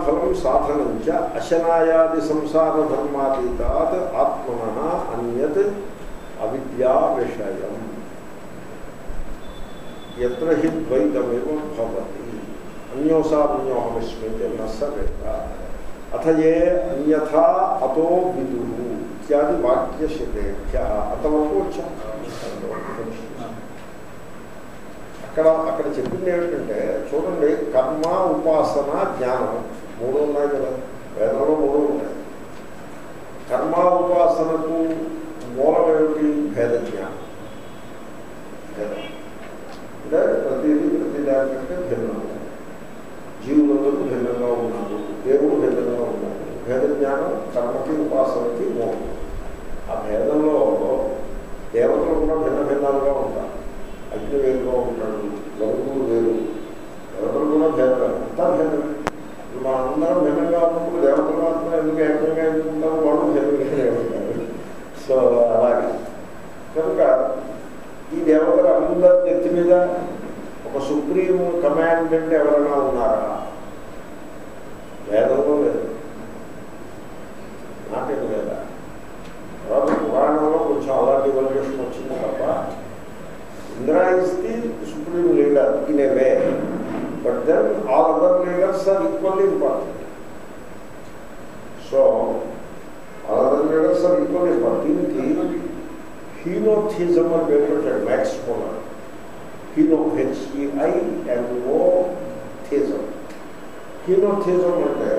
క్రియాఫలం సాధనం చ అశనాయాది సంసార ధర్మాతీతాత్ ఆత్మన అన్యత్ అవిద్యా విషయం ఎత్ర హి ద్వైతమేవ భవతి అన్యోసాన్యోహమిస్మితే నస వేద అథ ఏ అన్యథా అతో విదు ఇత్యాది వాక్యశతేభ్య అంతవరకు వచ్చాం అక్కడ అక్కడ చెప్పింది ఏమిటంటే చూడండి కర్మ ఉపాసన జ్ఞానం మూడు ఉన్నాయి కదా వేదంలో మూడు ఉన్నాయి కర్మ ఉపాసనకు మూలం ఏమిటి భేద జ్ఞానం భేదం అంటే ప్రతిదీ ప్రతి దానికంటే భిన్నం జీవులందరూ భిన్నంగా ఉన్నారు దేవుడు భిన్నంగా ఉన్నారు భేద జ్ఞానం కర్మకి ఉపాసనకి మూలం ఆ భేదంలో దేవతలు కూడా భిన్న భిన్నాలుగా ఉంటారు అగ్ని వేరుగా ఉంటాడు గరుడు వేరు దేవతలు కూడా భేదం అంతా భేదమే మనందరం భిన్నంగా ఉన్నప్పుడు దేవతలు మాత్రం ఎందుకు ఏకంగా ఎందుకుంటారు వాళ్ళు భిన్నంగా ఉంటారు సో అలాగే. కనుక ఈ దేవతలు అందరి నెత్తి మీద ఒక సుప్రీం కమాండెంట్ ఎవరైనా ఉన్నారా? వేదంలో లేదు. నాకేం లేదా? తర్వాత పురాణంలో కొంచెం అలాంటి వల్యూషన్ వచ్చింది తప్ప Indra is the supreme leader in a way but then all other leaders are equally important so all other leaders are equally important దీనికి హీనోథిజం అని పేరు పెట్టాడు Max Muller heno H E I and O theism heno theism అంటే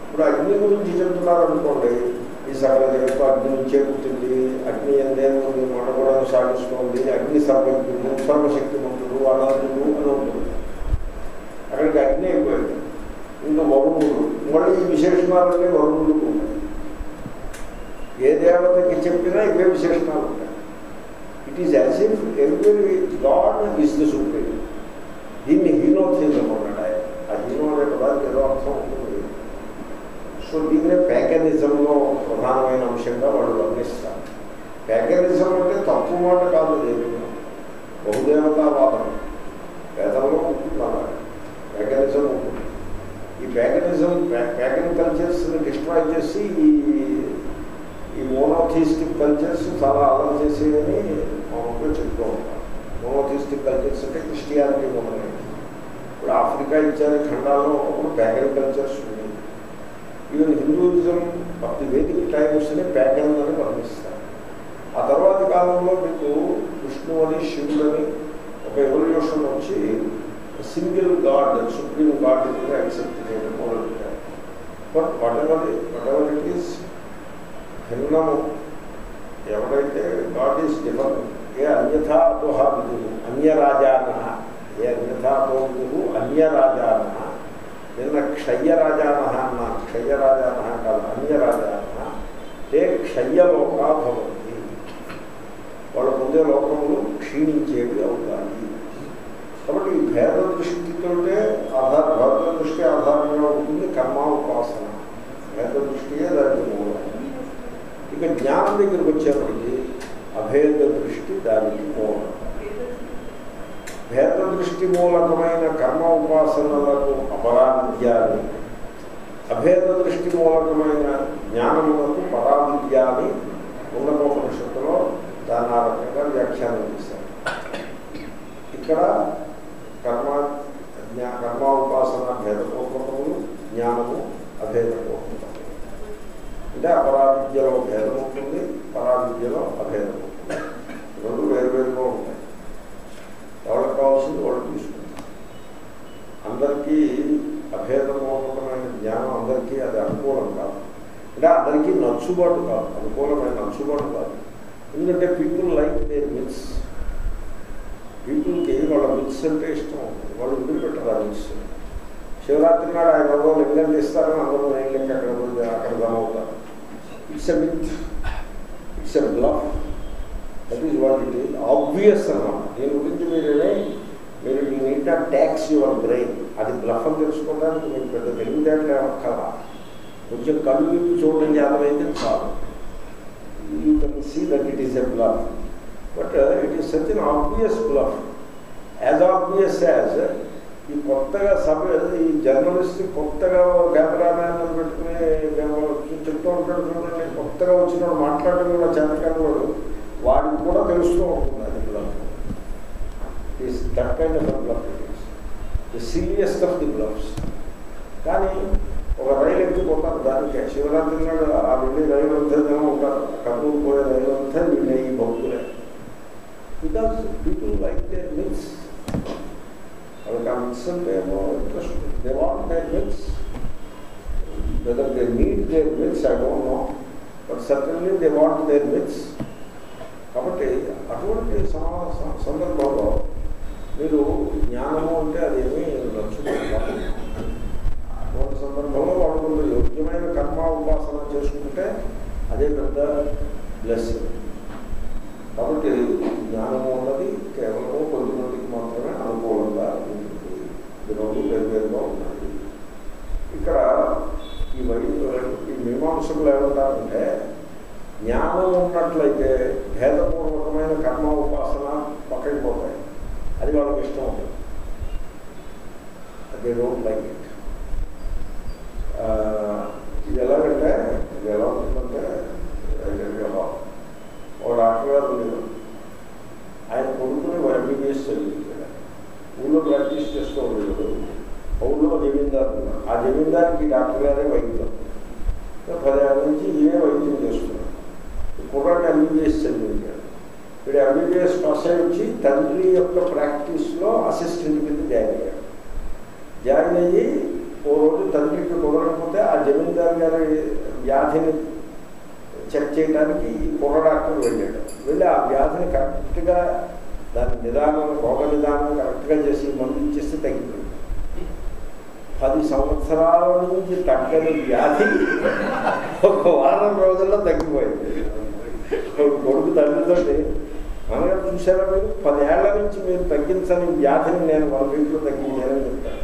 ఇప్పుడు అగ్ని గురించి చెప్తున్నారు అనుకోండి ఈ సకల జగత్తు అగ్ని నుంచే పుట్టింది అగ్ని మాట కూడా సాగిస్తోంది అగ్ని సర్వజ్ఞుడు సర్వశక్తిమంతుడు అనంతుడు అని ఉంటుంది అక్కడికి అగ్ని అయిపోయింది ఇంకా వరుణుడు మళ్ళీ ఈ విశేషణాలన్నీ వరుణులకు ఉన్నాయి ఏ దేవతకి చెప్పినా ఇవే విశేషణాలు ఉంటాయి it is as if every god is the supreme దీన్ని హీనోథిజం అన్నాడు ఆయన ఆ హీనో అనే పదానికి ఏదో అర్థం ఉంటుంది సో దీన్నే ప్యాగనిజంలో ప్రధానమైన అంశంగా వాళ్ళు వర్ణిస్తారు ప్యాగనిజం అంటే తప్పు మాట కాదు లేదు బహుదేవతావాదం వేదంలో ఉంటుంది అలాగే ప్యాగనిజం ఉంటుంది ఈ ప్యాగనిజం ప్యాగన్ కల్చర్స్ని డిస్ట్రాయ్ చేసి ఈ ఈ మోనోథిస్టిక్ కల్చర్స్ చాలా అలర్ చేసేదని మామూలుగా చెప్తూ ఉంటాం మోనోథిస్టిక్ కల్చర్స్ అంటే క్రిస్టియానిటీ మొదలైనవి ఇప్పుడు ఆఫ్రికా ఇత్యాది ఖండాల్లో ఒకప్పుడు ప్యాగన్ కల్చర్స్ ఉన్నాయి even Hinduism of the Vedic టైమ్స్ని pagan అని వర్ణిస్తారు ఆ తర్వాత కాలంలో మీకు విష్ణు అని శివుడు అని ఒక ఎవల్యూషన్ వచ్చి సింగిల్ గాడ్ సుప్రీం గాడ్ కింద యాక్సెప్ట్ చేయడం మొదలుపెట్టారు but whatever whatever it is భిన్నము ఎవరైతే గాడ్ ఈస్ డిఫరెంట్ ఏ అన్యథా అతోహా విధువు అన్యరాజాన ఏ అన్యథా అతో విధువు అన్యరాజాన నిన్న క్షయ్యరాజాన అన్న క్షయ్యరాజాన కాదు అన్యరాజాన ఏ క్షయ్యలోకా భవంతి వాళ్ళ పొందే లోకములు క్షీణించేవి అవుతాయి కాబట్టి ఈ భేద దృష్టితోటే ఆధార భేద దృష్టి ఆధారంగా ఉంటుంది కర్మ ఉపాసన భేద దృష్టియే దానికి మూలం ఇక జ్ఞానం దగ్గరికి వచ్చేప్పటికి అభేద దృష్టి దానికి మూలం భేద దృష్టి మూలకమైన కర్మ ఉపాసనలకు అపరావిద్యాన్ని అభేద దృష్టి మూలకమైన జ్ఞానములకు పరావిద్యాన్ని ఉన్నపోపనిషత్తులో దాన్ని ఆ రకంగా వ్యాఖ్యానం చేశారు। ఇక్కడ కర్మ ఎంబీబీఎస్ చదివించాడు వీడు ఎంబీబీఎస్ పాస్ వచ్చి తండ్రి యొక్క ప్రాక్టీస్లో అసిస్టెంట్ కింద జాయిన్ అయ్యాడు జాయిన్ అయ్యి ఓ రోజు తండ్రికి కుదరకపోతే ఆ జమీందారు గారి వ్యాధిని చెక్ చేయడానికి ఈ కుర్ర డాక్టర్ వెళ్ళాడు. వెళ్ళి ఆ వ్యాధిని కరెక్ట్గా దాని నిదానం రోగ నిదానం కరెక్ట్గా చేసి మందు ఇచ్చేస్తే తగ్గిపోయింది. పది సంవత్సరాల నుంచి తగ్గని వ్యాధి ఒక వారం రోజుల్లో తగ్గిపోయింది. ఒక కొడుకు తండ్రితోటి మనగారు చూసారా మీరు? పదేళ్ళ నుంచి మీరు తగ్గించని వ్యాధిని నేను మన వీటిలో తగ్గించానని చెప్తాను.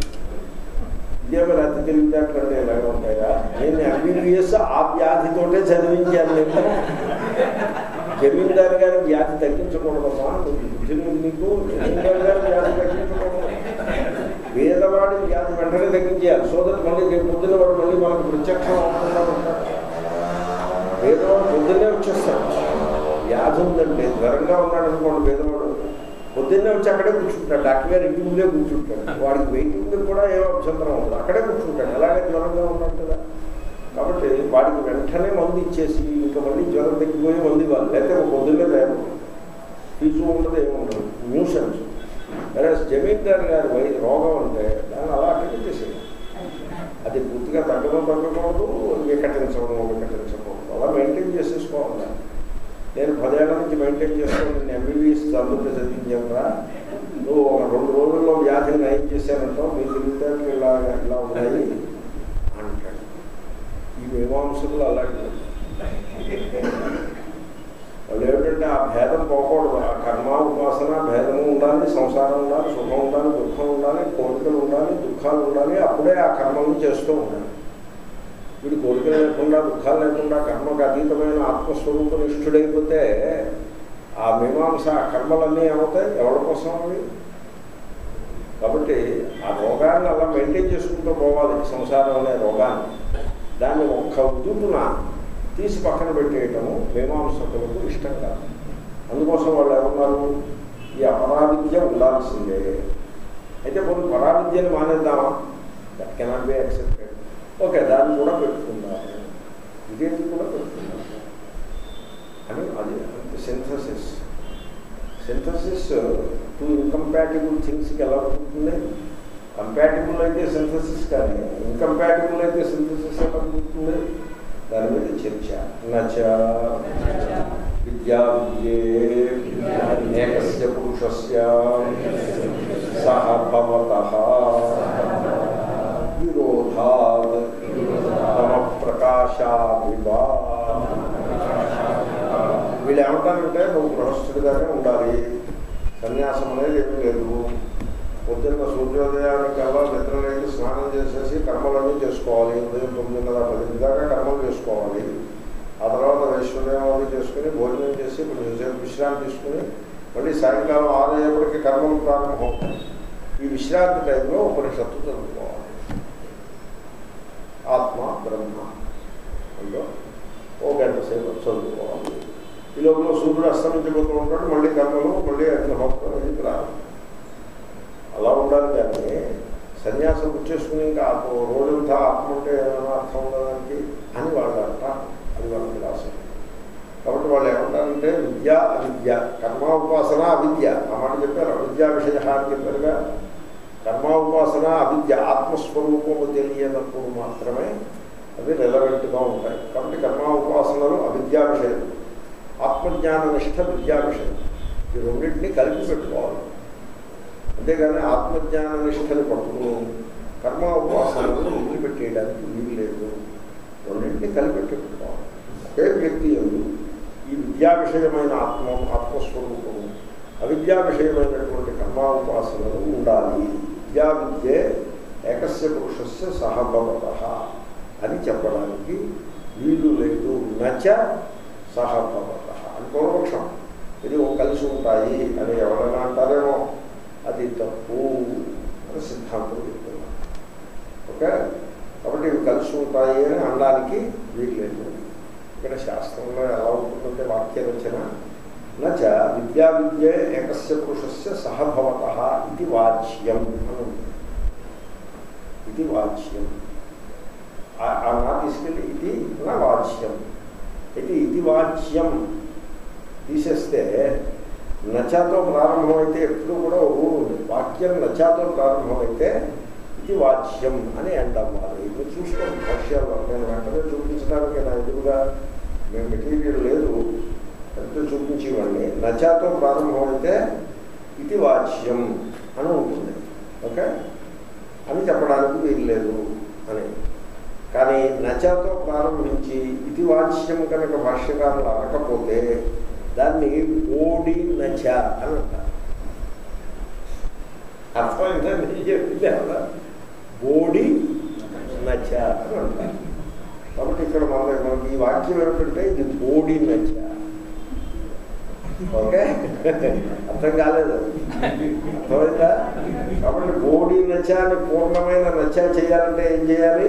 ఇదే మరి అతి తెలివితేటలు ఎలాగ ఉంటాయా? నేను ఎంబీబీఎస్ ఆ వ్యాధితోటే చదివించాను నేను. జమీందారు గారి వ్యాధి తగ్గించకూడదమ్మా నువ్వు బుద్ధి ఉంది నీకు? జమీందారు గారి వ్యాధి తగ్గించకూడదు. పేదవాడి వ్యాధి వెంటనే తగ్గించేయాలి. సో దట్ మళ్ళీ రేపు పొద్దున్న వాడు మళ్ళీ మనకు ప్రత్యక్షం అవుతుందా? ఉంటాడు పేదవాడు పొద్దున్నే వచ్చేస్తాడు. వ్యాధి ఉందంటే జ్వరంగా ఉన్నాడు అనుకోండి పేదవాడు. పొద్దున్నే వచ్చి అక్కడే కూర్చుంటాడు. డాక్టర్ గారు ఇంటి ముందే కూర్చుంటాడు. వాడికి వెయిటింగ్ కూడా ఏమో అభ్యంతరం ఉండదు. అక్కడే కూర్చుంటాడు. ఎలాగే జ్వరంగా ఉన్నాడు కదా. కాబట్టి వాడికి వెంటనే మందు ఇచ్చేసి ఇంకా మళ్ళీ జ్వరం తగ్గిపోయి మందు ఇవ్వాలి. లేకపోతే ఒక పొద్దున్నే తయారు ఫీజు ఉండదు ఏముండదు న్యూసెన్స్. వేరే జమీందార్ గారి వై రోగం అంటే దాన్ని అలా అక్కడికి చేసేది అది పూర్తిగా తగ్గడం తగ్గకూడదు వికటించడం వికటించకూడదు. అలా మెయింటైన్ చేసేసుకోవాలి. నేను పదేళ్ళ నుంచి మెయింటైన్ చేస్తాను నేను ఎంబీబీఎస్ చదువుతే చదివించానురా. నువ్వు ఒక రెండు రోజుల్లో వ్యాధిని నయం చేశానంటావు. మీ తెలివితేటలు ఇలా ఇలా ఉన్నాయి అంటాడు. ఈ మీమాంసకులు అలాంటి వాళ్ళు ఏమిటంటే ఆ భేదం పోకూడదు. ఆ కర్మ ఉపాసన భేదము ఉండాలి సంసారం ఉండాలి సుఖం ఉండాలి దుఃఖం ఉండాలి కోరికలు ఉండాలి దుఃఖాలు ఉండాలి. అప్పుడే ఆ కర్మను చేస్తూ ఉండాలి. వీడు కోరికలు లేకుండా దుఃఖాలు లేకుండా కర్మకు అతీతమైన ఆత్మస్వరూప నిష్ఠుడైపోతే ఆ మీమాంస ఆ కర్మలన్నీ ఏమవుతాయి ఎవరి కోసం అవి కాబట్టి ఆ రోగాన్ని అలా మెయింటైన్ చేసుకుంటూ పోవాలి సంసారం అనే రోగాన్ని దాన్ని ఒక్క ఉద్దున తీసి పక్కన పెట్టేయటము మీమాంసకులకు ఇష్టం కాదు అందుకోసం వాళ్ళు ఏమన్నారు ఈ అపరావిద్య ఉండాల్సిందే అయితే కొన్ని పరావిద్యను మానేద్దామా that cannot be accepted okay దాన్ని కూడా పెట్టుకుందాము ఇదేంటి కూడా పెట్టుకుందాం అని అది సింథసిస్ సింథసిస్ టూ ఇన్కంపాటిబుల్ థింగ్స్కి ఎలా ఉంటుంది కంపాటిబుల్ అయితే సింథసిస్ కానీ ఇన్కంపాటిబుల్ అయితే సింథసిస్ ఎలా ఉంటుంది దాని మీద చర్చ నచ్చ విద్యా విద్యే ఏకస్య పురుషస్య సహ భవతః ప్రకాశాదివా వీళ్ళు ఏమంటారంటే నువ్వు గృహస్థుడిగానే ఉండాలి సన్యాసం అనేది ఏమీ లేదు పొద్దున్న సూర్యోదయానికల్లా నిద్ర లేచి స్నానం చేసేసి కర్మలన్నీ చేసుకోవాలి ఉదయం తొమ్మిదిన్నర పది దాకా కర్మలు చేసుకోవాలి ఆ తర్వాత వైశ్వర్యాలు చేసుకుని భోజనం చేసి కొంచెం సేపు విశ్రాంతి తీసుకుని మళ్ళీ సాయంకాలం ఆరు అయ్యేప్పటికీ కర్మలు ప్రారంభమవుతాయి ఈ విశ్రాంతి టైంలో ఉపనిషత్తు చదువుకోవాలి ఆత్మ బ్రహ్మ అందులో ఓ గంట సేపు చదువుకోవాలి ఈ లోపల సూర్యుడు అస్తమించిపోతూ ఉంటాడు మళ్ళీ కర్మలు మళ్ళీ అగ్నిహోత్రం ఇది ప్రారంభం అలా ఉండాలి కానీ సన్యాసం పుచ్చేసుకుని ఇంకా ఆత్మ రోజంతా ఆత్మ ఉంటే ఏమైనా అర్థం ఉండడానికి అని వాళ్ళు అంటారు అది వాళ్ళ ఫిలాసఫీ కాబట్టి వాళ్ళు ఏమంటారంటే విద్య అవిద్య. కర్మ ఉపాసన అవిద్య. ఆ మాట చెప్పారు. అవిద్యా విషయ అని చెప్పారుగా కర్మ ఉపాసన అవిద్య ఆత్మస్వరూపము తెలియనప్పుడు మాత్రమే అవి రెలవెంట్గా ఉంటాయి. కాబట్టి కర్మ ఉపాసనలు అవిద్యా విషయం ఆత్మజ్ఞాన నిష్ట విద్యా విషయం ఈ రెండింటినీ కలిపి పెట్టుకోవాలి అంతేగాని ఆత్మజ్ఞాన నిష్టని పట్టుకుని కర్మ ఉపాసనలను వదిలిపెట్టేయడానికి వీలు లేదు రెండింటినీ కలిపెట్టి పెట్టుకోవాలి ఒకే వ్యక్తి ఎందు ఈ విద్యా విషయమైన ఆత్మ ఆత్మస్వరూపము అవిద్యా విషయమైనటువంటి కర్మ ఉపాసనలు ఉండాలి విద్యా విద్యే ఏకస్య పురుషస్య సహభవత అని చెప్పడానికి వీలు లేదు నచ సహభవత అని పూర్వపక్షం ఇది ఒక కలిసి ఉంటాయి అని ఎవరైనా అంటారేమో అది తప్పు అని సిద్ధాంతం చెప్తున్నారు ఓకే కాబట్టి ఇవి కలిసి ఉంటాయి అని అనడానికి వీలు లేదు ఇక్కడ శాస్త్రంలో ఎలా ఉంటుందంటే వాక్య రచన నచ విద్యా విద్య ఏకస్య పురుషస్య సహభవత ఇది వాచ్యం అని ఉంటుంది ఇది వాచ్యం ఆ నా తీసుకెళ్ళి ఇది నా వాచ్యం ఇది ఇది వాచ్యం. తీసేస్తే నచాతో ప్రారంభమైతే ఎప్పుడు కూడా ఉంది వాక్యం నచాతో ప్రారంభమైతే ఇది వాచ్యం అని ఎండ్ అవ్వాలి ఇప్పుడు చూసుకోండి భాష్యాలు నేను వెంటనే చూపించడానికి నా ఎదురుగా మేము మెటీరియల్ లేదు. అంటే చూపించేవాడిని. నచాతో ప్రారంభమైతే ఇది వాచ్యం అని ఉంటుంది. ఓకే? అని చెప్పడానికి వీలు లేదు. కానీ నచతో ప్రారంభించి ఇది వాచ్యం కనుక భాష్యకారులు అనకపోతే దాన్ని ఓడి నచ అని అంటారు. అర్థమైందండి చెప్పింది అలా బోడి నచ అని అంటారు. కాబట్టి ఇక్కడ మన మనకి ఈ వాక్యం ఏమిటంటే ఇది బోడి నచ. ఓకే? అర్థం కాలేదు. అర్థమైందా? కాబట్టి బోడి నచ అని పూర్ణమైన నచ చేయాలంటే ఏం చేయాలి?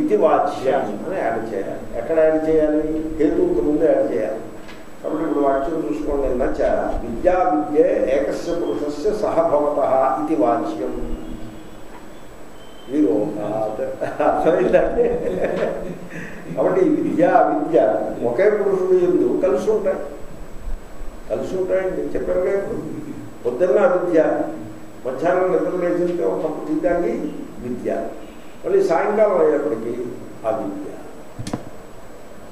ఇది వాచ్యం అని యాడ్ చేయాలి. ఎక్కడ యాడ్ చేయాలి? హేతువుకు ముందు యాడ్ చేయాలి. కాబట్టి ఇప్పుడు వాక్యం చూసుకోండి నచ్చ విద్యా విద్య ఏకస్య పురుషస్య సహభవత ఇది వాచ్యం. విరోధాత్. అర్థమైందండి కాబట్టి ఈ విద్య విద్య ఒకే పురుషుడు ఎందు కలిసి ఉంటాయి. కలిసి ఉంటాయండి చెప్పారు కదా ఇప్పుడు. పొద్దున్న విద్య మధ్యాహ్నం నిద్ర లేచింటే ఒకప్పుడు విద్యాన్ని విద్య. మళ్ళీ సాయంకాలం అయ్యేప్పటికీ ఆ విద్య.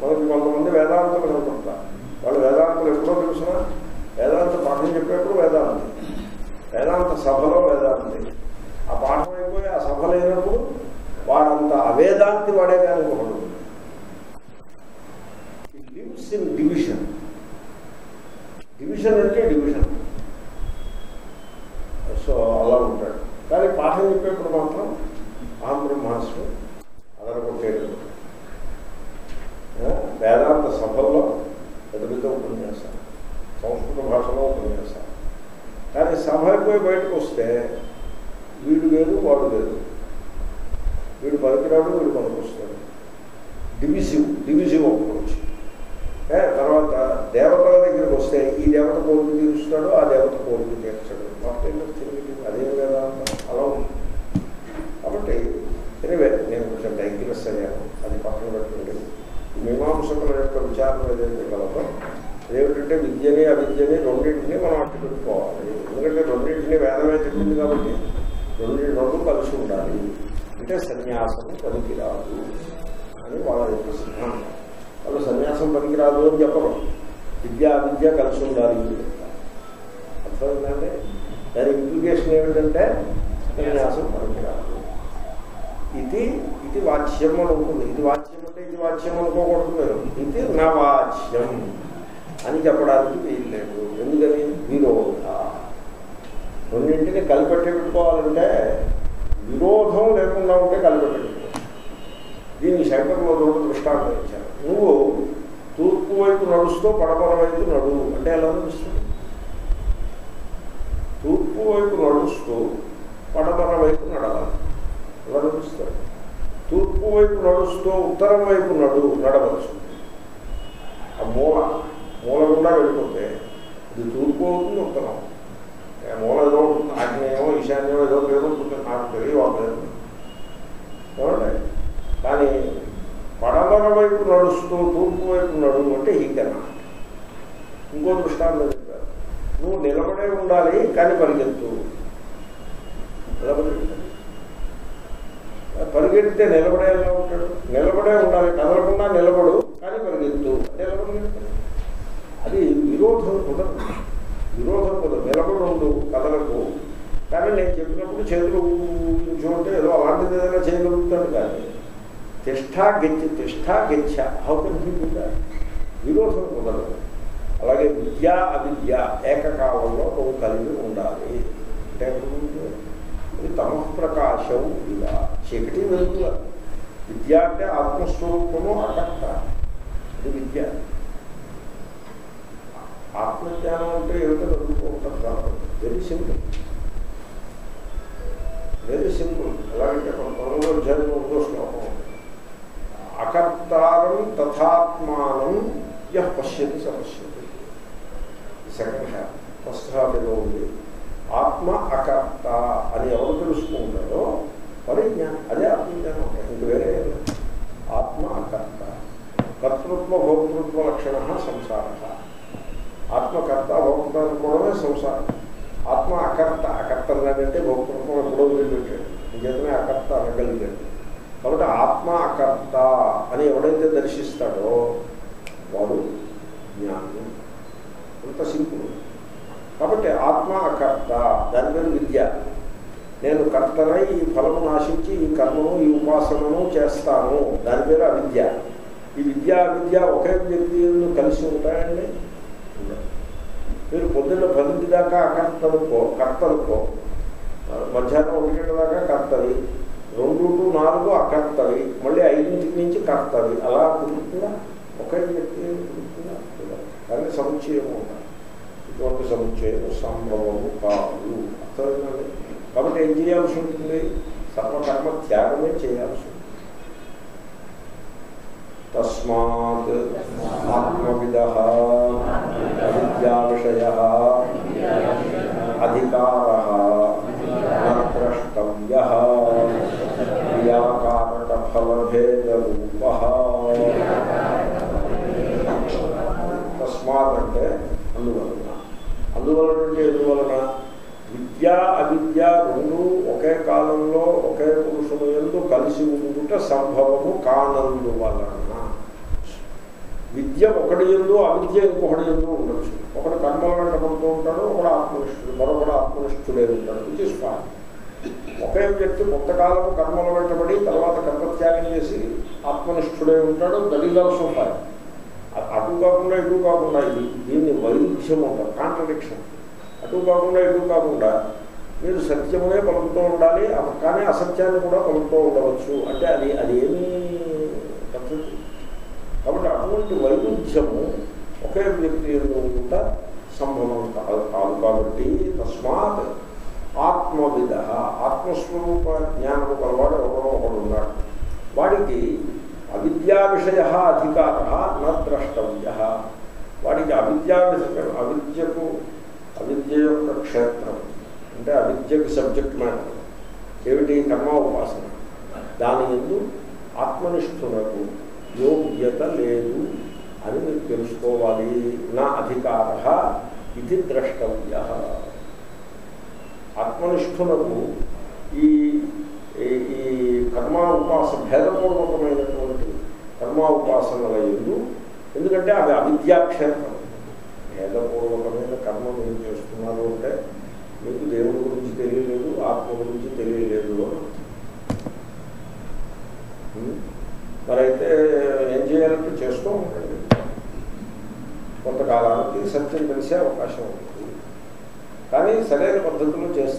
మనకి కొంతమంది వేదాంతం అనుకుంటారు. వాళ్ళు వేదాంతులు ఎప్పుడో తెలిసిన వేదాంత పాఠం చెప్పేప్పుడు వేదాంతి. వేదాంత సభలో వేదాంతి. ఆ పాఠం అయిపోయి ఆ సభ లేనప్పుడు వాడంత అవేదాంతి వాడే కానీ ఒకడు లివ్స్ ఇన్ డివిజన్ డివిజన్ అంటే డివిజన్ సో అలా ఉంటాడు. కానీ పాఠం చెప్పేప్పుడు మాత్రం అహం బ్రహ్మాస్మి అదనకొట్టేయడం వేదాంత సభల్లో పెద్ద పెద్ద ఉపన్యాసాలు సంస్కృత భాషలో ఉపన్యాసాలు. కానీ సభ అయిపోయి బయటకు వస్తే వీడు వేరు వాడు వేరు. వీడు పలికిరాడు వీడు పనికొస్తాడు డివిజివ్ డివిజివ్ అప్రోచ్. తర్వాత దేవతల దగ్గరికి వస్తే ఈ దేవత కోరిక తీరుస్తాడు ఆ దేవత కోరిక తీర్చాడు. మాకేంటో తెలియదు అదే కదా అలా ఉంది. కాబట్టి ఎనివే నేను కొంచెం డైగ్రెస్ అయ్యాను అది పక్కన పెట్టుకుంటే మీమాంసకుల యొక్క విచారణ ఏదైతే కలదో అదేమిటంటే విద్యని అవిద్యని రెండింటినీ మనం అట్టు పెట్టుకోవాలి. ఎందుకంటే రెండింటినీ వేదమే చెప్పింది కాబట్టి రెండు రెండు కలిసి ఉండాలి. అంటే సన్యాసం పనికిరాదు అని వాళ్ళ యొక్క సిద్ధాంతం. వాళ్ళు సన్యాసం పనికిరాదు అని చెప్పరు. విద్య విద్య కలిసి ఉండాలి అర్థమైందంటే దాని ఇంప్లికేషన్ ఏమిటంటే సన్యాసం పనికిరాదు. ఇది ఇది వాచ్యం అని ఉంటుంది ఇది వాచ్యం అంటే ఇది వాచ్యం అనుకోకూడదు మీరు ఇది నా వాచ్యం అని చెప్పడానికి వీల్లేదు ఎందుకని? విరోధ. రెండింటిని కలిపెట్టి పెట్టుకోవాలంటే విరోధం లేకుండా ఉంటే కలిపెట్టుకో దీన్ని శంకర్లో రెండు దృష్టాంతం ఇచ్చారు. నువ్వు తూర్పు వైపు నడుస్తూ పడమర వైపు నడువు అంటే ఎలా నడుస్తుంది? తూర్పు వైపు నడుస్తూ పడమర వైపు నడవాలి. ఎలా నడుస్తాడు. తూర్పు వైపు నడుస్తూ ఉత్తరం వైపు నడు నడవచ్చు ఆ మూల మూల గుండా వెళ్ళిపోతే ఇది తూర్పు అవుతుంది ఉత్తరం. మూల ఏదో ఉంటుంది ఆగ్నేయమో ఈశాన్యమో ఏదో పేరు ఉంటుంది నాకు తెలియదు ఆ ఏమండి? కానీ పడమర వైపు నడుస్తూ తూర్పు వైపు నడుము అంటే ఈకన ఇంకో దృష్టాంతం చెప్పారు. నువ్వు నిలబడే ఉండాలి కానీ పరిగెత్తు. నిలబడి పరిగెడితే నిలబడేలా ఉంటాడు? నిలబడే ఉండాలి. కదలకుండా నిలబడు కానీ పరిగెత్తు. నిలబడి. అది విరోధం కుదరదు విరోధం కుదరదు నిలబడి ఉండు కానీ నేను చెప్పినప్పుడు చేతులు చూడంటే ఏదో అలాంటిది ఏదైనా చేయగలుగుతాడు కానీ. తిష్టా గెచ్చ తిష్టా గెచ్చ. హౌకంగా విరోధం కుదరదు అలాగే విద్య అవిద్య ఏకకాలంలో నువ్వు కలిగి ఉండాలి. అంటే తమ ప్రకాశం ఇలా చీకటి వెలుగుల విద్య అంటే ఆత్మస్వరూపము అకర్త ఇది విద్య ఆత్మజ్ఞానం అంటే ఏమిటో చదువుకుంటారు కాదు వెరీ సింపుల్ వెరీ సింపుల్ ఎలాగంటే పదమూడు అధ్యాయంలో ఉందో శ్లోకం అకర్తారం తథాత్మానం యహ్ పశ్యతి సపశ్యతి సెకండ్ హ్యాప్ ఫస్ట్ హాఫ్ ఏదో ఉంది ఆత్మ అకర్త అని ఎవరు తెలుసుకుంటారో పరిజ్ఞానం అదే ఆత్మజ్ఞానం. ఇంక వేరే ఆత్మ అకర్త కర్తృత్వ భోక్తృత్వ లక్షణ సంసార ఆత్మకర్త భోక్త అనుకోవడమే సంసారం. ఆత్మ అకర్త అకర్త అంటే భోక్తృత్వం ఎప్పుడో వదిలిపెట్టాడు. ఇంకేతనే అకర్త అనగలిగాడు. కాబట్టి ఆత్మ అకర్త అని ఎవడైతే దర్శిస్తాడో వాడు జ్ఞానం. అంత సింపుల్. కాబట్టి ఆత్మ అకర్త దాని పేరు విద్య. నేను కర్తనై ఈ ఫలము నాశించి ఈ కర్మను ఈ ఉపాసనను చేస్తాను. దాని పేరు అవిద్య ఈ విద్య అవిద్య ఒకే వ్యక్తి కలిసి ఉంటాయండి? మీరు పొద్దున్న పదింటి దాకా అకర్తనుకో కర్తనుకో మధ్యాహ్నం ఒకటి దాకా కర్తవి. రెండు టు నాలుగు అకర్తవి. మళ్ళీ ఐదింటికి నుంచి కర్తవి. అలా కుదురుతుందా? ఒకే వ్యక్తి కుదురుతుందా? కుదరదు. కానీ సముచ్చయం ఉండాలి ఇటువంటి సముచ్చయం సంభవము కాదు అర్థమైందండి కాబట్టి ఏం చేయాల్సి ఉంటుంది సర్వకర్మ త్యాగమే చేయాల్సి ఉంటుంది తస్మాత్ ఆత్మవిద అవిద్యా విషయ అధికార ద్రష్టవ్య క్రియాకారక ఫలభేద రూప తస్మాత్ అంటే అందువలన అందువలన అంటే ఎందువలన విద్య అవిద్య రెండు ఒకే కాలంలో ఒకే పురుషుడు ఎందు కలిసి ఉండుట సంభవము కానందువలన. విద్య ఒకటి ఎందు అవిద్య ఇంకొకటి ఎందు ఉండొచ్చు. ఒకడు కర్మల వెంట పడుతూ ఉంటాడు ఒకడు ఆత్మనిష్ఠుడు మరొకడు ఆత్మనిష్ఠుడే ఉంటాడు విచ్ ఇస్ ఫైన్ ఒకే వ్యక్తి కొంతకాలం కర్మల వెంటబడి తర్వాత కర్మత్యాగం చేసి ఆత్మనిష్ఠుడే ఉంటాడు దట్ ఈజ్ అటు కాకుండా ఇటు కాకుండా ఇది దీన్ని వైరుధ్యం అంటారు కాంట్రడిక్షన్ అటు కాకుండా ఇటు కాకుండా మీరు సత్యమునే పలుకుతూ ఉండాలి కానీ అసత్యాన్ని కూడా పలుకుతూ ఉండవచ్చు. అంటే అది అది ఏమీ పద్ధతి. కాబట్టి అటువంటి వైరుధ్యము ఒకే వ్యక్తి ఉంట సంభవం కాదు కాదు కాబట్టి తస్మాత్ ఆత్మవిధ ఆత్మస్వరూప జ్ఞానము గలవాడు ఎవరో ఒకడు ఉన్నాడు. వాడికి అవిద్యా విషయ అధికార న ద్రష్టవ్య. వాడికి అవిద్యా విషయం అవిద్యకు అవిద్య యొక్క క్షేత్రం. అంటే అవిద్యకు సబ్జెక్ట్ మ్యాటర్ ఏమిటి కర్మ ఉపాసన? దాని ఎందు ఆత్మనిష్ఠులకు యోగ్యత లేదు అని మీరు తెలుసుకోవాలి. నా అధికార ఇది ద్రష్టవ్య. ఆత్మనిష్ఠులకు ఈ ఈ కర్మ ఉపాస భేదపూర్వకమైనటువంటి కర్మ ఉపాసనల ఎందు ఎందుకంటే అవి అవిద్యాక్షేత్రం. భేదపూర్వకమైన కర్మ మీరు చేస్తున్నారు అంటే మీకు దేవుడి గురించి తెలియలేదు ఆత్మ గురించి తెలియలేదు అయితే ఏం చేయాలంటే చేస్తూ ఉంటాయి కొంతకాలానికి సత్యం తెలిసే అవకాశం ఉంటుంది కానీ సరైన పద్ధతిలో చేస్తే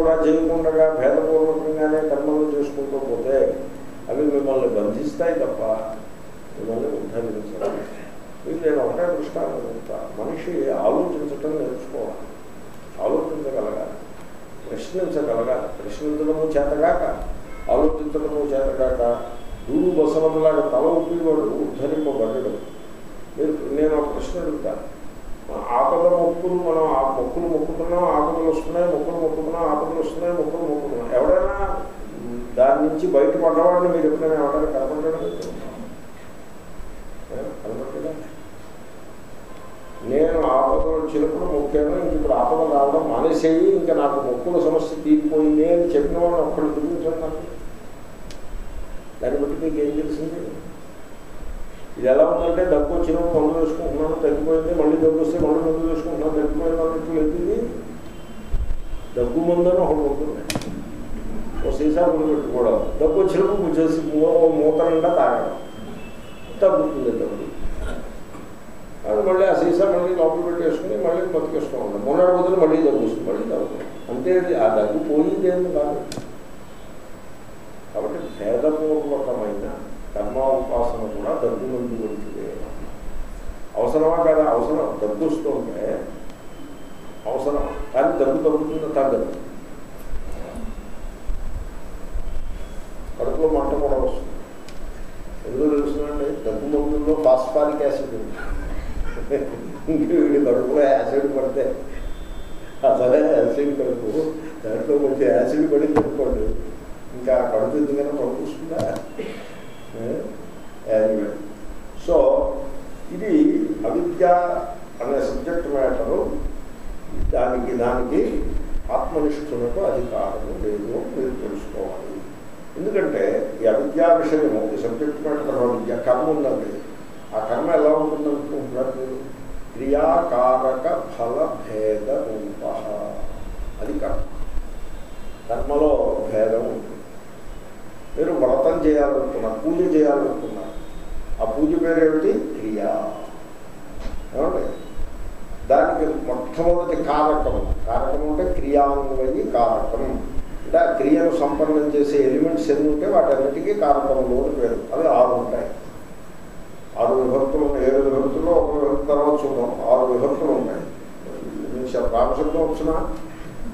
కూడా చేయకుండా భేదపూర్వకంగానే కర్మలు చేసుకుంటూ పోతే అవి మిమ్మల్ని బంధిస్తాయి తప్ప మిమ్మల్ని ఉద్ధరించడం ఇది నేను ఒకటే దృష్టాన్ని చెప్తా. మనిషి ఆలోచించటం నేర్చుకోవాలి. ఆలోచించగలగాలి. ప్రశ్నించగలగాలి. ప్రశ్నించడము చేతగాక ఆలోచించడము చేతగాక దూరు బసవంలాగా తల ఉప్పివాడు ఉద్ధరింపబడ్డడు మీరు నేను ఒక ప్రశ్న అడుగుతాను ఆపద మొక్కులు మనం ఆ మొక్కులు మొక్కుతున్నాం ఆపదలు వస్తున్నాయి మొక్కులు ఆపదలు వస్తున్నాయి మొక్కులు ఎవడైనా దాని నుంచి బయటపడ్డవాడిని మీరు ఎప్పుడైనా ఎవరైనా కనపడ్డాడు కనపడ్డా? నేను ఆపదలు వచ్చినప్పుడు మొక్కాను ఇంక ఇప్పుడు ఆపదలు రావడం మానేసేయి ఇంకా నాకు ముక్కుల సమస్య తీరిపోయింది అని చెప్పిన వాళ్ళు ఒక్కడు చూపించండి నాకు దాన్ని బట్టి మీకు ఏం తెలిసింది ఇది ఎలా ఉందంటే డబ్బు వచ్చినప్పుడు మందు వేసుకుంటున్నాను తగ్గిపోయింది మళ్ళీ డబ్బు వస్తే మళ్ళీ మందు వేసుకుంటున్నాను తగ్గిపోయింది అన్నట్టు లేదు డబ్బు ముందని ఒకటి ఉంటుంది ఓ సీసా ముందు పెట్టుకోవడం డబ్బు వచ్చినప్పుడు చేసి మూత నిండా తాగడం తగ్గుతుంది డబ్బు అది మళ్ళీ ఆ సీసా మళ్ళీ లోపల పెట్టేసుకుని మళ్ళీ బతికేస్తూ ఉంటాం మొన్నటి పొద్దున మళ్ళీ దగ్గు వస్తుంది మళ్ళీ తగ్గుతుంది అంతే అది ఆ దగ్గు పోయిందేమి కాదు కాబట్టి భేదపూర్వకమైన కర్మ ఉపాసన కూడా దగ్గు నుండి వంటిదే అవసరమా కదా అవసరం దగ్గు వస్తుంటే అవసరం కానీ దగ్గు తగ్గుతుందో తగ్గదు కడుపులో మంట కూడా వస్తుంది ఎందుకు తెలుస్తుందండి దగ్గు మందుల్లో ఫాస్ఫారిక్ యాసిడ్ ఉంది వీడి కడుపులో యాసిడ్ పడితే అసలే యాసిడ్ కడుపు దాంట్లో కొంచెం యాసిడ్ పడి కడుకోండి ఇంకా కడుపు ఎందుకైనా పడుకుంటుందా సో ఇది అవిద్య అనే సబ్జెక్ట్ మ్యాటరు దానికి దానికి ఆత్మనిష్ఠులకు అధికారము లేదు మీరు తెలుసుకోవాలి ఎందుకంటే ఈ అవిద్యా విషయము ఈ సబ్జెక్ట్ మ్యాటర్ విద్య కర్మ ఉందండి ఆ కర్మ ఎలా ఉంటుందనుకుంటున్నారు మీరు క్రియాకారక ఫల భేద రూప అది కర్మ కర్మలో భేదం ఉంటుంది మీరు వ్రతం చేయాలనుకున్నారు పూజ చేయాలనుకున్నారు ఆ పూజ పేరు ఏమిటి క్రియ ఏమండి దానికి మొట్టమొదటి కారకం కారకం అంటే క్రియాన్వయి కారకం. అంటే ఆ క్రియను సంపన్నం చేసే ఎలిమెంట్స్ ఎన్ని ఉంటే వాటన్నిటికీ కారకంలో పేరు అవి ఆరు ఉంటాయి. ఆరు విభక్తులు ఉన్నాయి. ఏడు విభక్తుల్లో ఒక విభక్తి తర్వాత చూద్దాం. ఆరు విభక్తులు ఉంటాయి రామశబ్దం వచ్చిన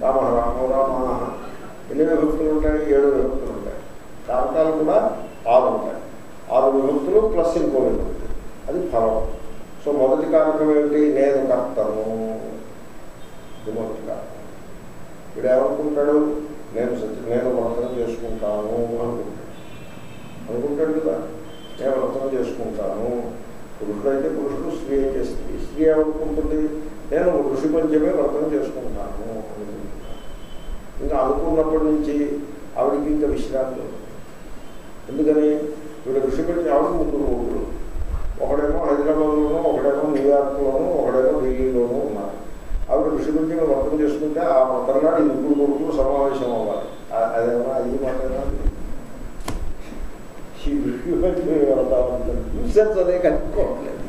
రామ రామ రామ. ఎన్ని విభక్తులు ఉంటాయి? ఏడు విభక్తులు ఉంటాయి. కారకాలు కూడా ఆరు ఉంటాయి. ఆరు విభక్తులు ప్లస్ ఇంకో విభక్తి. అది ఫలం. సో మొదటి కారకం ఏమిటి? నేను కర్తను. వీడు ఏమనుకుంటాడు? నేను సత్య నేను వ్రతం చేసుకుంటాను అనుకుంటాడు. అనుకుంటాడు కదా? నేను వ్రతం చేసుకుంటాను. పురుషుడైతే పురుషుడు స్త్రీ అయితే స్త్రీ. స్త్రీ ఏమనుకుంటుంది? నేను ఋషి పంచమే వ్రతం చేసుకుంటాను ఇంకా అనుకున్నప్పటి నుంచి ఆవిడికి ఇంకా విశ్రాంతి ఎందుకని? వీడు ఋషి పంచం ఆవిడ ముగ్గురు ముగ్గురు ఒకడేమో హైదరాబాద్లోనూ ఒకడేమో న్యూయార్క్లోనూ ఒకడేమో ఢిల్లీలోనూ ఉన్నారు. ఆవిడ ఋషి గురించి వ్రతం చేసుకుంటే ఆ వ్రతం నాడు ఈ ముగ్గురు కొడుకులు సమావేశం అవ్వాలి. అదేమన్నా అదేమో అది మాట్లాడాలి చూసేది ఋషి అదే కనుక్కోవట్లేదు.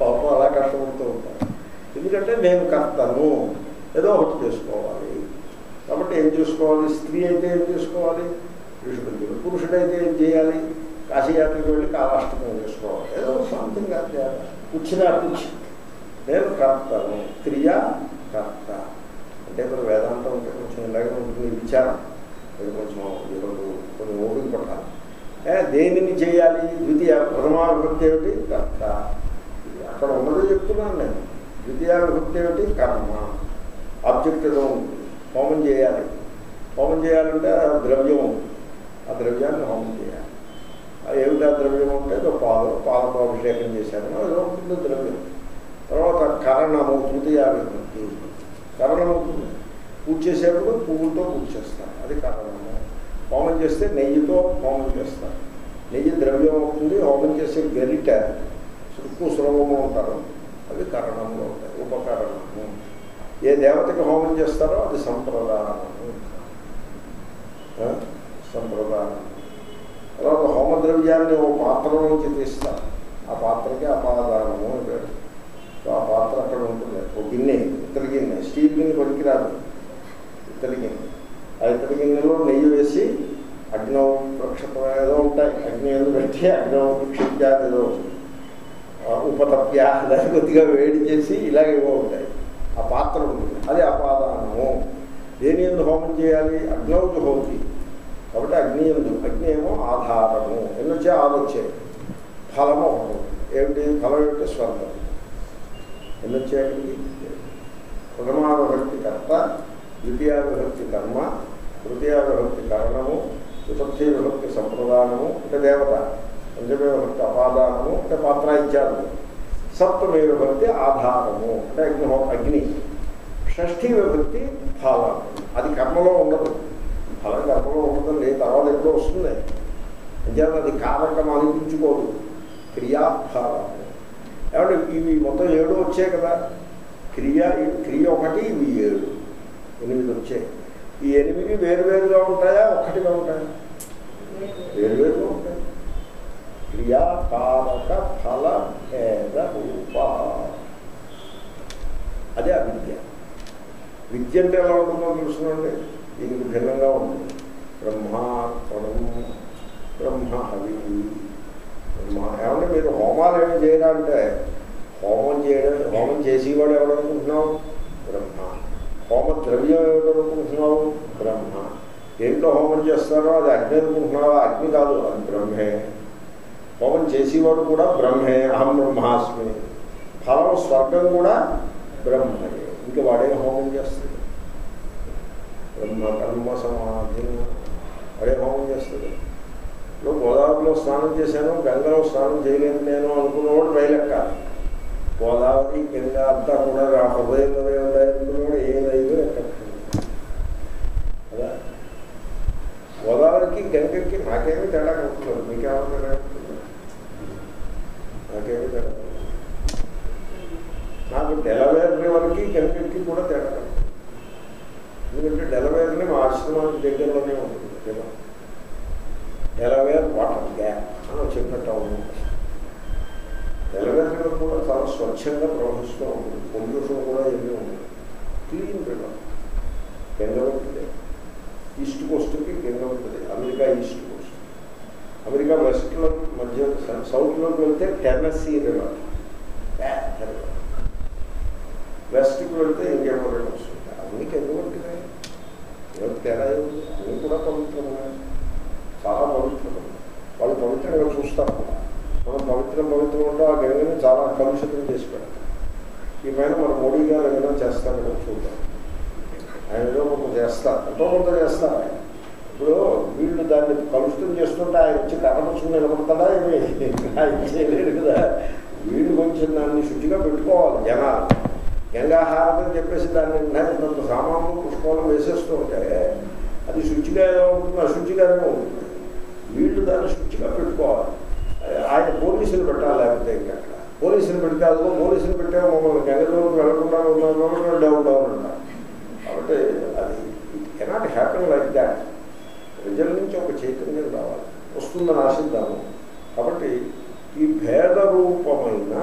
పాపం అలా కష్టపడుతూ ఉంటాను ఎందుకంటే నేను కర్తను. ఏదో ఒకటి చేసుకోవాలి. కాబట్టి ఏం చేసుకోవాలి? స్త్రీ అయితే ఏం చేసుకోవాలి? ఋషుడు పురుషుడైతే ఏం చేయాలి? కాశీయాత్రకు వెళ్ళి కాలాష్టకం చేసుకోవాలి. ఏదో సంథింగ్ చేయాలి. కూర్చున్నా కూర్చుని నేను కర్తను క్రియ కర్త అంటే ఇప్పుడు వేదాంతం అంటే కొంచెం ఇలాగే ఉంటుంది విచారం. ఇది కొంచెం ఈరోజు కొన్ని ఓపిక పట్టాలి. దేనిని చేయాలి? ద్వితీయ ప్రథమా విభక్తి ఏమిటి? కర్త అక్కడ ఉన్నదో చెప్తున్నాను నేను. ద్వితీయ విభక్తి ఏమిటి? కర్మ. ఆబ్జెక్ట్ ఏదో ఉంది. హోమం చేయాలి. హోమం చేయాలంటే ద్రవ్యం ఉంది. ఆ ద్రవ్యాన్ని హోమం చేయాలి. ఆ ద్రవ్యం అంటే? పాలు పాలతో అభిషేకం చేశాను ఏదో ఉంటుందో ద్రవ్యం. తర్వాత కరణము తృతీయ విభక్తి కరణము పూజ చేసేప్పుడు పువ్వులతో పూజ చేస్తారు. అది కరణము. హోమం చేస్తే నెయ్యితో హోమం చేస్తారు. నెయ్యి ద్రవ్యం అవుతుంది. హోమం చేసే గరిట సుక్కు సులభము ఉంటారు అవి కరణంలో ఉంటాయి. ఉపకరణము. ఏ దేవతకి హోమం చేస్తారో అది సంప్రదానము. సంప్రదానం. తర్వాత హోమద్రవ్యాన్ని ఓ పాత్ర నుంచి తీస్తారు. ఆ పాత్రకి అపాదానము అని పేరు. ఆ పాత్ర అక్కడ ఉంటుంది. ఒక గిన్నె ఇతర గిన్నె స్టీల్ గిన్నె పనికిరాదు ఇతర గిన్నె. ఆ ఇతర గిన్నెలో నెయ్యి వేసి అగ్నో ప్రక్షప ఏదో ఉంటాయి. అగ్ని ఏదో పెట్టి అగ్నో ప్రక్షిప్యాది ఏదో ఉపతప్య దాన్ని కొద్దిగా వేడి చేసి ఇలాగేవో ఉంటాయి. ఆ పాత్ర ఉంటుంది. అది అపాదానము. దేని ఎందు హోమం చేయాలి? అగ్నౌజు హోతి కాబట్టి అగ్ని ఎందు అగ్ని ఏమో ఆధారము. ఎన్నొచ్చే ఆదొచ్చాయి ఫలము ఏమిటి? ఫలం ఏమిటి? స్వర్గం ఎన్నో ప్రథమా విభక్తి కర్త ద్వితీయావిభక్తి కర్మ తృతీయావిభక్తి కరణము చతుర్థీ విభక్తి సంప్రదానము అంటే దేవత పంచమే విభక్తి అపాదానము అంటే పాత్ర ఇత్యాదులు సప్తమే విభక్తి ఆధారము అంటే అగ్నిహో అగ్ని. షష్ఠీ విభక్తి ఫలం. అది కర్మలో ఉండదు. ఫలం కర్మలో ఉండదండి తర్వాత ఎప్పుడో వస్తుంది. అంచేత అది కారకం అనిపించుకోదు క్రియాఫలము ఏమంటే ఇవి మొత్తం ఏడు వచ్చాయి కదా. క్రియ క్రియ ఒకటి ఇవి ఏడు. ఎనిమిది వచ్చాయి. ఈ ఎనిమిది వేరువేరుగా ఉంటాయా? ఒక్కటిగా ఉంటాయా? వేరువేరుగా ఉంటాయి. క్రియాకారక ఫల భేద రూప. అదే అవిద్య విద్య. అంటే ఎలా ఉంటుందో తెలుసునండి దీనికి భిన్నంగా ఉంటుంది బ్రహ్మార్పణం బ్రహ్మ హవి ఏమంటే మీరు హోమాలు ఏమి చేయరా అంటే హోమం చేయడం హోమం చేసేవాడు ఎవడనుకుంటున్నావు బ్రహ్మ హోమ ద్రవ్యం ఏమిటనుకుంటున్నావు బ్రహ్మ దేంట్లో హోమం చేస్తారో అది అగ్ని అనుకుంటున్నావా అగ్ని కాదు అది బ్రహ్మే హోమం చేసేవాడు కూడా బ్రహ్మే అహం బ్రహ్మాస్మి ఫలం స్వర్గం కూడా బ్రహ్మయే ఇంకా వాడే హోమం చేస్తుంది బ్రహ్మ కర్మ సమాధి వాడే హోమం చేస్తుంది నువ్వు గోదావరిలో స్నానం చేశాను గంగలో స్నానం చేయలేదు నేను అనుకున్నవాడు రైలెక్కాలి గోదావరి గంగ అంతా కూడా ఆ హృదయంలోనే ఉన్నాయనుకున్నవాడు ఏ రైలు ఎక్కక్కర్లేదు కదా గోదావరికి గంగకి నాకేమీ తేడా కలుగుతుంది మీకేమన్నా తేడా నాకేమీ తేడా నాకు డెలవేర్ వరకు గంగకి కూడా తేడా ఎందుకంటే డెలవేర్ని మా ఆశ్రమానికి దగ్గరలోనే ఉంటుంది కదా డెలవేర్ వాటర్ గ్యాప్ అని చెప్పినట్టు అవును డెలవేర్ రివర్ కూడా చాలా స్వచ్ఛంగా ప్రవహిస్తూ ఉంటుంది పొల్యూషన్ కూడా ఏమీ ఉంటుంది క్లీన్ రివర్ గంగ ఉంటుంది ఈస్ట్ కోస్ట్కి గంగ ఉంటుంది అమెరికా ఈస్ట్ కోస్ట్ అమెరికా వెస్ట్లో మధ్య సౌత్లోకి వెళ్తే టెన్నసీ రివర్ పెద్ద రివర్ వెస్ట్కి వెళ్తే ఇంకేమో రివర్స్ ఉంటాయి అన్ని కింద ఉంటుంది ఎవరికి తేడా ఏముంది అన్నీ కూడా పవిత్రమున్నాయి చాలా పవిత్రము వాళ్ళు పవిత్రంగా చూస్తారు కూడా మనం పవిత్రం పవిత్రం ఉంటే ఆ గంగని చాలా కలుషితం చేసి పెడతాం ఈ పైన మన మోడీ గారు ఏదైనా చేస్తారని చూద్దాం. ఆయన ఏదో కొంత చేస్తారు. ఎంతో కొంత చేస్తారు ఆయన. ఇప్పుడు వీళ్ళు దాన్ని కలుషితం చేస్తుంటే ఆయన వచ్చి కనపరుచుకుని నిలబడతాడా? ఏమి ఆయన చేయలేడు కదా. వీళ్ళు కొంచెం దాన్ని శుచిగా పెట్టుకోవాలి జనాలు. గంగాహారం అని చెప్పేసి దాన్ని నిర్ణయించినంత సామాన్లు పుష్పాలు వేసేస్తూ ఉంటే అది శుచిగా ఎలా ఉంటుంది అశుచిగానే ఉంటుంది. వీళ్ళు దాన్ని శుచిగా పెట్టుకోవాలి. ఆయన పోలీసులు పెట్టాలి లేకపోతే ఇంకా. పోలీసులు పెడితే అదిగో పోలీసులు పెట్టే మమ్మల్ని గంగలోకి వెళ్ళకుండా ఉన్న డౌట్ డౌన్ కాబట్టి అది it cannot happen like that. ప్రజల నుంచి ఒక చైతన్యం రావాలి. వస్తుందని ఆశిద్దాము. కాబట్టి ఈ భేద రూపమైన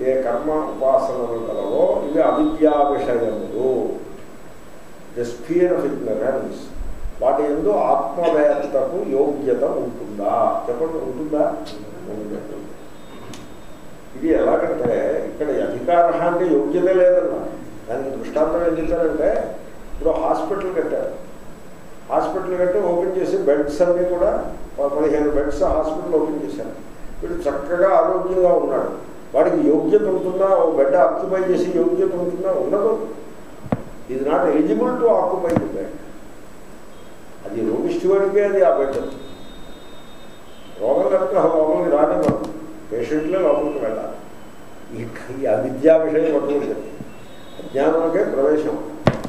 ఏ కర్మ ఉపాసనలు కలవో ఇవి అవిద్యా విషయములు ద స్పియర్ ఆఫ్ ఇగ్నరెన్స్ వాటి ఎందు ఆత్మవేత్తకు యోగ్యత ఉంటుందా? చెప్పండి ఉంటుందా? ఉండదు. ఇది ఎలాగంటే ఇక్కడ అధికార అంటే యోగ్యత లేదన్నా. దానికి దృష్టాంతం ఏం చెప్పారంటే ఇప్పుడు హాస్పిటల్ కట్టారు. హాస్పిటల్ కట్టి ఓపెన్ చేసి బెడ్స్ అన్నీ కూడా పదిహేను బెడ్స్ హాస్పిటల్ ఓపెన్ చేశారు. వీడు చక్కగా ఆరోగ్యంగా ఉన్నాడు. వాడికి యోగ్యత ఉంటుందా? ఓ బెడ్ ఆక్యుపై చేసి యోగ్యత ఉంటుందా? ఉండదు. ఇది not eligible to occupy the bed. అది రోగిష్టి వాడికే అది ఆ బెడ్. రోగం కనుక రోగం రానివ్వదు. పేషెంట్లే లోపలికి వెళ్ళాలి. ఈ అవిద్యా విషయం పట్టుకుంటుంది అజ్ఞానులకే ప్రవేశం.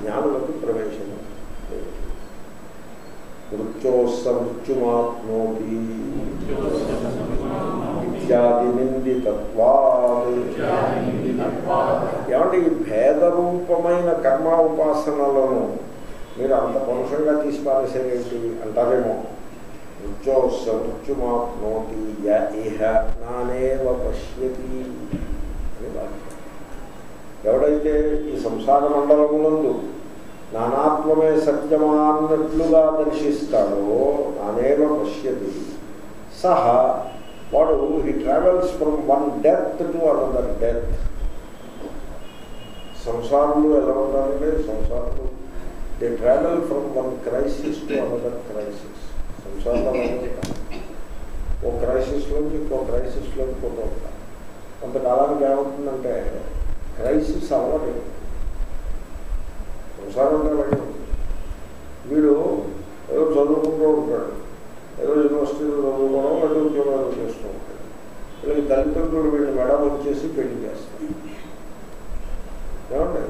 జ్ఞానులకు ప్రవేశం. లేదు. మృత్యోస్స మృత్యుమాప్నోతి ఇత్యాది నిందితత్వాద్. ఏమంటే ఈ భేదరూపమైన కర్మ ఉపాసనలను మీరు అంత పరుషంగా తీసి పారేసేదేంటి అంటారేమో. మృత్యోస్స మృత్యుమాప్నోతి య ఇహ నానేవ పశ్యతి అని వాక్యం ఎవడైతే ఈ సంసార మండలమునందు నానాత్వమే సత్యమాన్నట్లుగా దర్శిస్తాడో నానేవ పశ్యతి. సహ వాడు he travels from one death to another death సంసారంలో ఎలా ఉండాలంటే సంసారంలో they travel from one crisis to another crisis సంసారంలో ఓ క్రైసిస్లోంచి ఇంకో క్రైసిస్లోకి పోతూ ఉంటాం. కొంతకాలానికి ఏమవుతుందంటే క్రైసిస్ అలవాటు సంసారం అంటే వీడు ఏదో చదువుకుంటూ ఉంటాడు. ఏదో యూనివర్సిటీలో చదువుకోవడం ఏదో ఉద్యోగాలు చేస్తూ ఉంటాడు. వీళ్ళకి తల్లిదండ్రులు వీళ్ళు మెడ వచ్చేసి పెళ్ళి చేస్తారు. ఏమండి?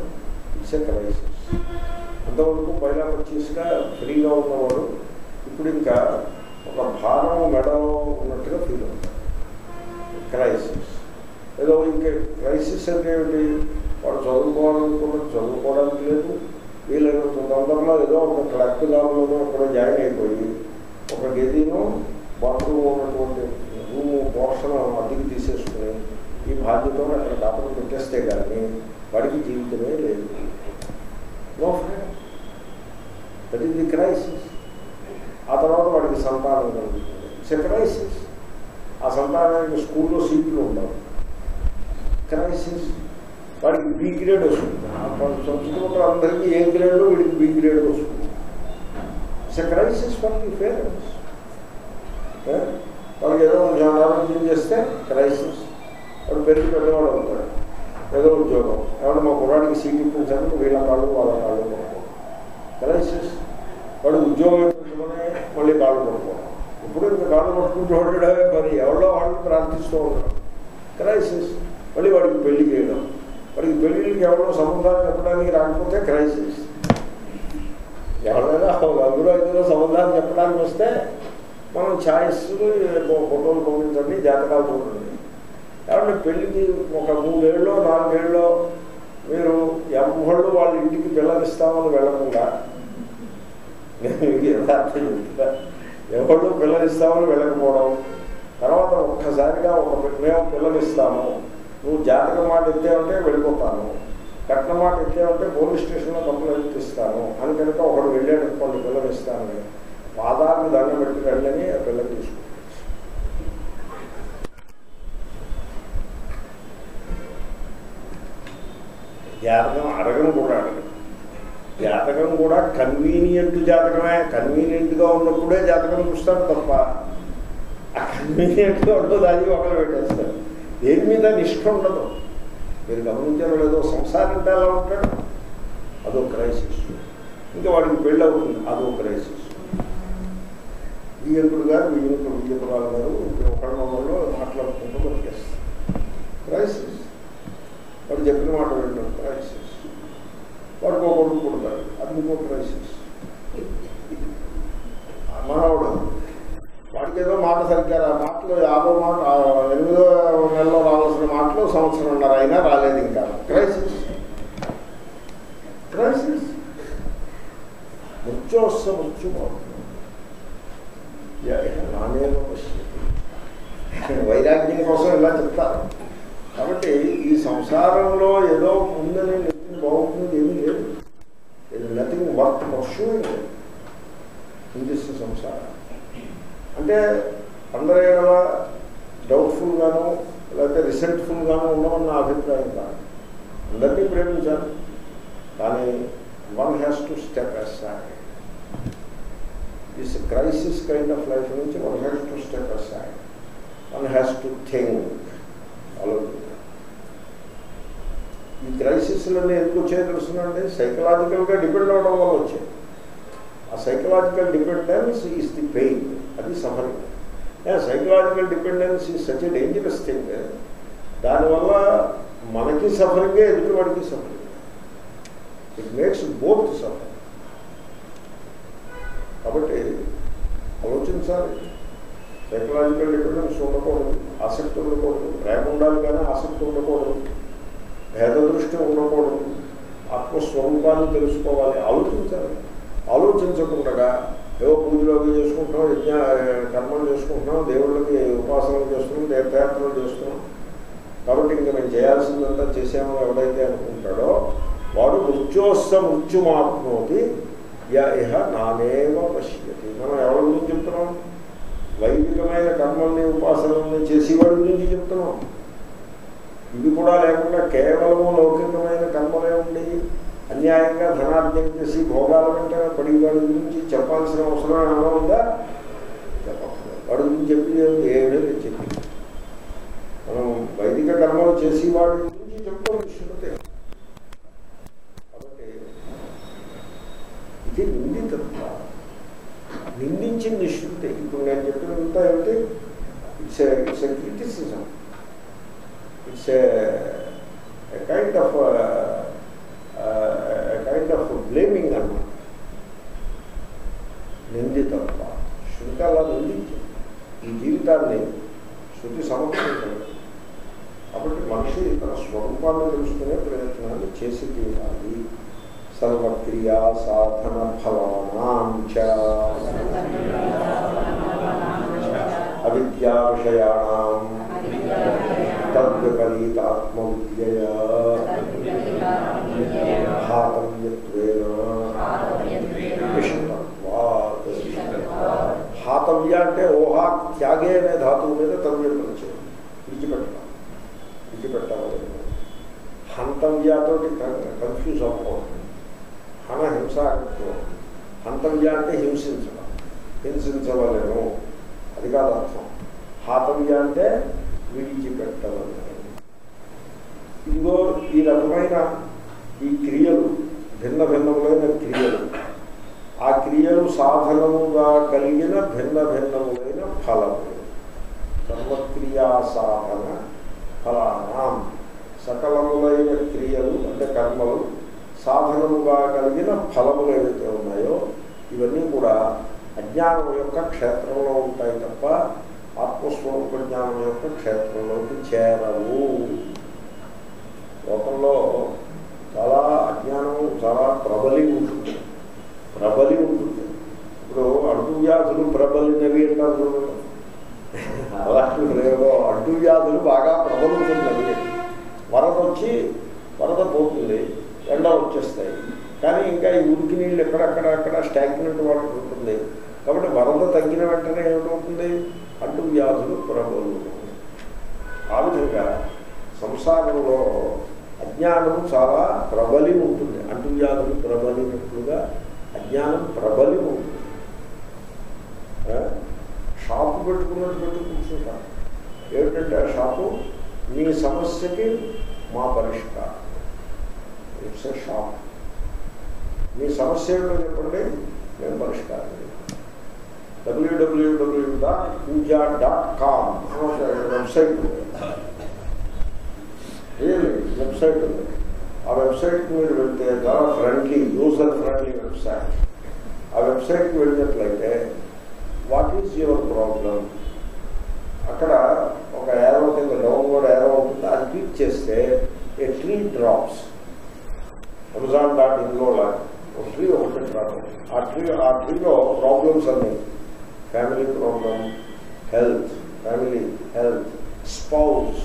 ఇట్స్ ఏ క్రైసిస్ అంతవరకు బయట వచ్చేసిగా ఫ్రీగా ఉన్నవాడు ఇప్పుడు ఇంకా ఒక భారం మెడలో ఉన్నట్టుగా ఫీల్ అవుతాడు క్రైసిస్ ఏదో ఇంకే క్రైసిస్ అంటే ఏమిటి వాడు చదువుకోవాలనుకున్నది చదువుకోవడానికి లేదు వీళ్ళని తొందరలో ఏదో ఒక క్లబ్ దానిలోనో అక్కడ జాయిన్ అయిపోయి ఒక గదిను బాత్రూమ్ ఉన్నటువంటి రూము పోషణ అద్దెకి తీసేసుకుని ఈ బాధ్యతను అక్కడ కాపలు పెట్టేస్తే కానీ వాడికి జీవితమే లేదు no that is the crisis ఆ తర్వాత వాడికి సంతానం కలుగుతుంది ఇట్స్ ఎ క్రైసిస్ ఆ సంతానానికి స్కూల్లో సీట్లు ఉండవు. క్రైసిస్ వాడికి బి గ్రేడ్ వస్తుంది. ఆ సంస్కృతంలో అందరికీ ఏ గ్రేడ్ వీడికి బి గ్రేడ్ వస్తుంది. It's crisis for the parents వాళ్ళకి ఏదో ఆరోగ్యం చేస్తే క్రైసిస్ వాడు పెరిగి పెద్దవాడు అవుతాడు. ఏదో ఉద్యోగం. ఎవరు మా కుర్రాడికి సీట్ ఇప్పించాను వీళ్ళ కాళ్ళు వాళ్ళ కాళ్ళు పడుకోవడం క్రైసిస్ వాడు ఉద్యోగం మళ్ళీ కాళ్ళు పడుకోవడం ఇప్పుడు ఇంకా కాళ్ళు పట్టుకుంటూ ఉండడమే మరి ఎవరో వాళ్ళు ప్రార్థిస్తూ ఉండడం క్రైసిస్. మళ్ళీ వాడికి పెళ్ళి చేయడం. వాడికి పెళ్ళికి ఎవరో సంబంధాలు చెప్పడానికి రాకపోతే క్రైసిస్. ఎవరైనా అందులో ఇందులో సంబంధాలు చెప్పడానికి వస్తే మనం ఛాయిస్ ఫోటోలు పంపించండి జాతకాలు చూడండి. కాబట్టి పెళ్ళికి ఒక మూడేళ్ళు నాలుగేళ్ళు మీరు ఎవళ్ళు వాళ్ళ ఇంటికి పిల్లనిస్తామని వెళ్ళకుండా నేను యథార్థం చెప్తా ఎవళ్ళు పిల్లలిస్తామని వెళ్ళకపోవడం తర్వాత ఒక్కసారిగా ఒక మేము పిల్లలిస్తాము నువ్వు జాతక మాట ఎత్తావంటే వెళ్ళిపోతాను కట్న మాట ఎత్తావంటే పోలీస్ స్టేషన్లో కంప్లైంట్ ఇస్తాను అని కనుక ఒకడు వెళ్ళాడు కొన్ని పిల్లలు ఇస్తానని పాదాన్ని దండం పెట్టి వెళ్ళని ఆ పిల్లలు తీసుకుంటాను జాతకం అడగను కూడా అడగదు జాతకం కూడా కన్వీనియంట్ జాతకమే. కన్వీనియంట్గా ఉన్నప్పుడే జాతకం చూస్తాడు తప్ప ఆ కన్వీనియంట్గా ఉండదు అది ఒకరు పెట్టేస్తారు. దేని మీద నిష్ఠ ఉండదు. మీరు గమనించారో లేదో సంసారం అంటే ఎలా ఉంటాడు. అదో క్రైసిస్ ఇంకా వాడికి పెళ్ళి అవుతుంది. అదో క్రైసిస్ వియ్యంకుడు గారు వియ్యంకుడు వియ్యపురాలు గారు ఒకళ్ళ మాట్లాడుకుంటూ బతికేస్తారు. క్రైసిస్ వాడు చెప్పిన మాట వాడికి ఒక కొడుకు పుడతాడు అది క్రైసిస్ మనవాడు వాడికి ఏదో మాట సరిగ్గా ఆ మాటలు యాభై మాట ఎనిమిదో నెలలో రావాల్సిన మాటలు సంవత్సరంన్నర అయినా రాలేదు ఇంకా. క్రైసిస్ క్రైసిస్ మృత్యోస్స మృత్యు నానేవ వైరాగ్యం కోసం ఇలా చెప్తారు. కాబట్టి ఈ సంసారంలో ఏదో ఉందని బాగుంటుంది ఏమీ లేదు nothing work pursuing in this samsaram అంటే అందరూ డౌట్ఫుల్ డౌట్ఫుల్గాను లేకపోతే రిసెంట్ఫుల్గాను ఉండమని నా అభిప్రాయం కాదు అందరినీ ప్రేమించాను కానీ one has to step aside this crisis kind of life నుంచి one has to step aside one has to think ఆలోచించాలి ఈ క్రైసిస్లన్నీ ఎందుకు వచ్చాయో తెలుస్తుందంటే సైకలాజికల్గా డిపెండ్ అవడం వల్ల వచ్చాయి. ఆ psychological dependence is the pain అది suffering psychological dependence is such a dangerous thing దానివల్ల మనకి సఫరింగే ఎదుటి వాడికి suffering it makes both suffering కాబట్టి ఆలోచించాలి. సైకలాజికల్ డిపెండెన్స్ ఉండకూడదు. ఆసక్తి ఉండకూడదు. ప్రేమ ఉండాలి కానీ ఆసక్తి ఉండకూడదు. భేద దృష్టి ఉండకూడదు. ఆత్మస్వరూపాన్ని తెలుసుకోవాలి. ఆలోచించాలి. ఆలోచించకుండా ఏవో పూజలు అవి చేసుకుంటున్నాం యజ్ఞ కర్మలు చేసుకుంటున్నాం దేవుళ్ళకి ఉపాసనలు చేస్తున్నాం తీర్థయాత్రలు చేస్తున్నాం. కాబట్టి ఇంకా మేము చేయాల్సిందంతా చేసామో ఎవడైతే అనుకుంటాడో వాడు మృత్యోస్స మృత్యుమాప్నోతి య ఇహ నానేవ పశ్యతి. మనం ఎవరి గురించి చెప్తున్నాం? వైదికమైన కర్మల్ని ఉపాసనల్ని చేసేవాడి గురించి చెప్తున్నాం. ఇవి కూడా లేకుండా కేవలము లౌకికమైన కర్మలే ఉండి అన్యాయంగా ధనార్జన చేసి భోగాల వెంట పడి వాడి గురించి చెప్పాల్సిన అవసరం ఏమైనా ఉందా? చెప్పకూడదు. వాడి గురించి చెప్పి ఏమీ చెప్పి మనం వైదిక కర్మలు చేసి వాడి గురించి చెప్పుకోవాలి శృతి కాబట్టి ఇది నిందితత్వ. నిందించింది శృతి ఇప్పుడు నేను చెప్పినంతా ఏమిటి? It's it's criticism it's kind of kind of blaming అన్నమాట నిందితత్వ శృతి అలా నిందించింది ఈ జీవితాన్ని శృతి సమర్పించలేదు కాబట్టి మనిషి తన స్వరూపాన్ని తెలుసుకునే ప్రయత్నాన్ని చేసి తీరాలి సర్వక్రియా సాధన ఫలానాం చ అవిద్యా విషయాణం తద్విపరీతాత్మవిద్యయా హాతవ్యత్వేన ఇష్టత్వాత్ హాతవ్య అంటే ఓహా త్యాగే అనే ధాతువు మీద తవ్యత్నం చేయాలి విడిచిపెట్టడం విడిచిపెట్టాలి హంతవ్యాతో కన్ఫ్యూజ్ అవ్వకూడదు హన హింస హంతవ్య అంటే హింసించడం హింసించవలను అది కాదు అర్థం హాతవ్య అంటే విడిచిపెట్టవలను ఇదిగో ఈ రకమైన ఈ క్రియలు భిన్న భిన్నములైన క్రియలు. ఆ క్రియలు సాధనముగా కలిగిన భిన్న భిన్నములైన ఫలములు. సర్వక్రియా సాధన ఫలానాం. సకలములైన క్రియలు అంటే కర్మలు సాధనముగా కలిగిన ఫలములు ఏవైతే ఉన్నాయో ఇవన్నీ కూడా అజ్ఞానం యొక్క క్షేత్రంలో ఉంటాయి తప్ప ఆత్మస్వరూప జ్ఞానం యొక్క క్షేత్రంలోకి చేరవు. లోకంలో చాలా అజ్ఞానం చాలా ప్రబలి ఉంటుంది. ప్రబలి ఉంటుంది. ఇప్పుడు అడ్డు వ్యాధులు ప్రబలినవి అంటారు అలాంటి లేవో అడ్డు వ్యాధులు బాగా ప్రబలుతున్నవి. వరద వచ్చి వరద పోతుంది ఎండ వచ్చేస్తాయి. కానీ ఇంకా ఈ ఉరికి నీళ్ళు ఎక్కడక్కడ అక్కడ స్టాగ్నెంట్ వాటర్ ఉంటుంది. కాబట్టి వరద తగ్గిన వెంటనే ఏమిటవుతుంది? అడ్డు వ్యాధులు ప్రబలు. ఆ విధంగా సంసారంలో అజ్ఞానం చాలా ప్రబలి ఉంటుంది. అంటు వ్యాధులు ప్రబలినట్లుగా అజ్ఞానం ప్రబలి ఉంటుంది. ఆ? షాపు పెట్టుకున్నట్టు పెట్టు కూర్చుంటారు ఏమిటంటే ఆ షాపు? మీ సమస్యకి మా పరిష్కారం. It's a shop. మీ సమస్య ఏంటో చెప్పండి మేము పరిష్కారం W W W dot Pooja dot com ఒక వెబ్సైట్ ఉంది రియల్లీ వెబ్సైట్ ఉంది ఆ వెబ్సైట్కి మీరు వెళ్తే చాలా ఫ్రెండ్లీ యూజర్ ఫ్రెండ్లీ వెబ్సైట్ ఆ వెబ్సైట్కి వెళ్ళినట్లయితే వాట్ ఈజ్ యువర్ ప్రాబ్లం అక్కడ ఒక ఏరో కింద డౌన్లోడ్ ఏరో ఉంటుంది అది క్లిక్ చేస్తే a tree drops Amazon dot ఇన్లో లాగా ఒక ట్రీ ఒకటి డ్రాప్ ఆ ట్రీ ఆ ట్రీలో ప్రాబ్లమ్స్ అన్నీ family problem health family health spouse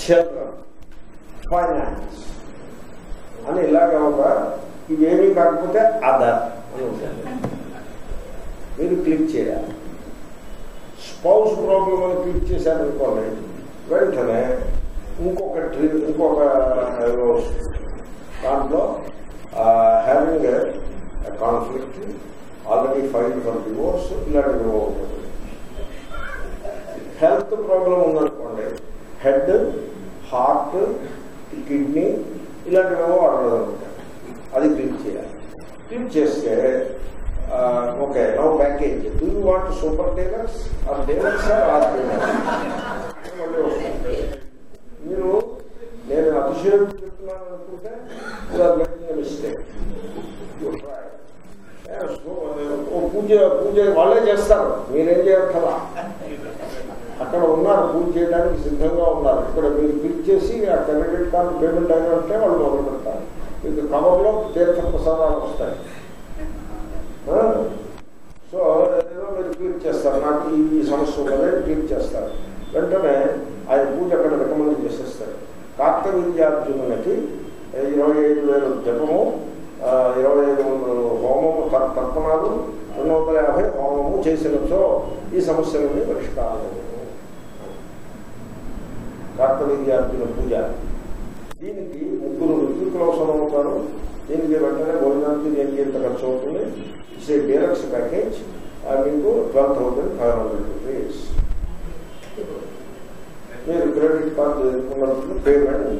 children finance అని ఇలాగ ఒక ఇవేమీ కాకపోతే అదర్ అని ఉంటుంది మీరు క్లిక్ చేయాలి స్పౌస్ ప్రాబ్లం అని క్లిక్ చేశారనుకోండి వెంటనే ఇంకొక ట్రీ ఇంకొక ఏదో వస్తుంది. దాంట్లో having conflict already file for divorce ఇలాంటివి ఉంటుంది హెల్త్ ప్రాబ్లం ఉందనుకోండి హెడ్ హార్ట్ కిడ్నీ ఇలాంటివేవో ఆర్డర్ ఉంటాయి అది క్లిక్ చేయాలి క్లిక్ చేస్తే okay no package do you want super tailors or tailors or or మీరు నేను అతిశయం చెప్తున్నాను అనుకుంటే మిస్టేక్ పూజ పూజ వాళ్ళే చేస్తారు. మీరేం చేయక్కర్లా. అక్కడ ఉన్నారు పూజ చేయడానికి సిద్ధంగా ఉన్నారు. ఇక్కడ మీరు క్లిక్ చేసి ఆ క్రెడిట్ కార్డు పేమెంట్ అయినంటే వాళ్ళు మొదలు పెడతారు. మీకు కవర్లో తీర్థ ప్రసాదాలు వస్తాయి సో ఏదో మీరు క్లిక్ చేస్తారు. నాకు ఈ సమస్య ఉన్నదని క్లిక్ చేస్తారు. వెంటనే ఆయన పూజ అక్కడ రికమెండ్ చేసేస్తారు. కార్తవీర్యార్జునునికి ఇరవై ఐదు వేల జపము ఇరవై ఐదు వందలు హోమము తర్- తర్పణాలు రెండు వందల యాభై హోమము చేసినచో ఈ సమస్యలన్నీ పరిష్కారం కార్తవీర్యార్జున పూజ దీనికి ముగ్గురు ఋతుకులు అవసరం అవుతారు దీనికి వెంటనే భోజనానికి దేనికి ఎంత ఖర్చు అవుతుంది ఇట్స్ ఏ డీలక్స్ ప్యాకేజ్ మీకు twelve thousand five hundred rupees మీరు క్రెడిట్ కార్డు ఎదుర్కొన్నప్పుడు పేమెంట్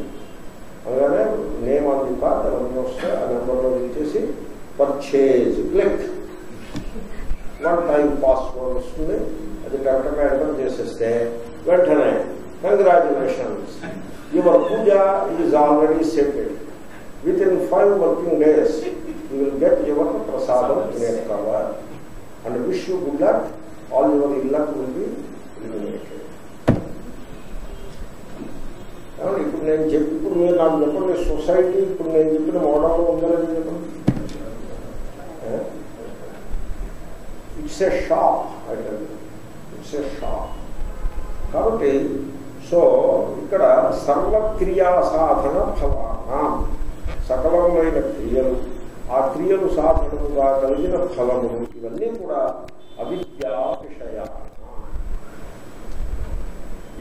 అలాగే నేమ్ ఆన్ ది కార్డ్ అవన్నీ వస్తే ఆ నెంబర్లో ఇచ్చేసి purchase click one time password వస్తుంది అది కరెక్ట్గా ఎంటర్ చేసేస్తే వెంటనే congratulations your pooja is already settled within five working days you will get your prasadam in cover and wish you good luck all your ill luck will be illuminated కాబట్టి ఇప్పుడు నేను చెప్పి ఇప్పుడు మీరు నాకు చెప్పండి. సొసైటీ ఇప్పుడు నేను చెప్పిన మోడల్ ఉందని చెప్పండి. It's a shop it's a shop కాబట్టి సో ఇక్కడ సర్వక్రియా సాధన ఫలానా. సకలమైన క్రియలు. ఆ క్రియలు సాధనముగా కలిగిన ఫలము ఇవన్నీ కూడా అవిద్యా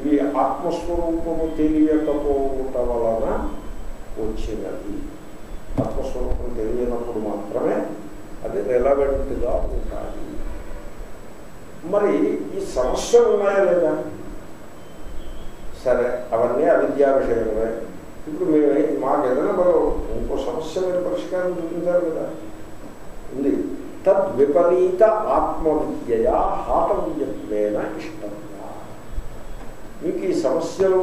ఈ ఆత్మస్వరూపము తెలియకపోవట వలన వచ్చినది. ఆత్మస్వరూపం తెలియనప్పుడు మాత్రమే అది రెలవెంట్గా ఉంటాయి. మరి ఈ సమస్యలు ఉన్నాయా లేదా? సరే అవన్నీ అవిద్యా విషయమే. ఇప్పుడు మేము మాకు ఏదైనా మరో ఇంకో సమస్య మీద పరిష్కారం చూపించారు కదా. ఉంది. తద్విపరీత ఆత్మవిద్యయా హాటవ్యత్వేన ఇష్టం. మీకు ఈ సమస్యలు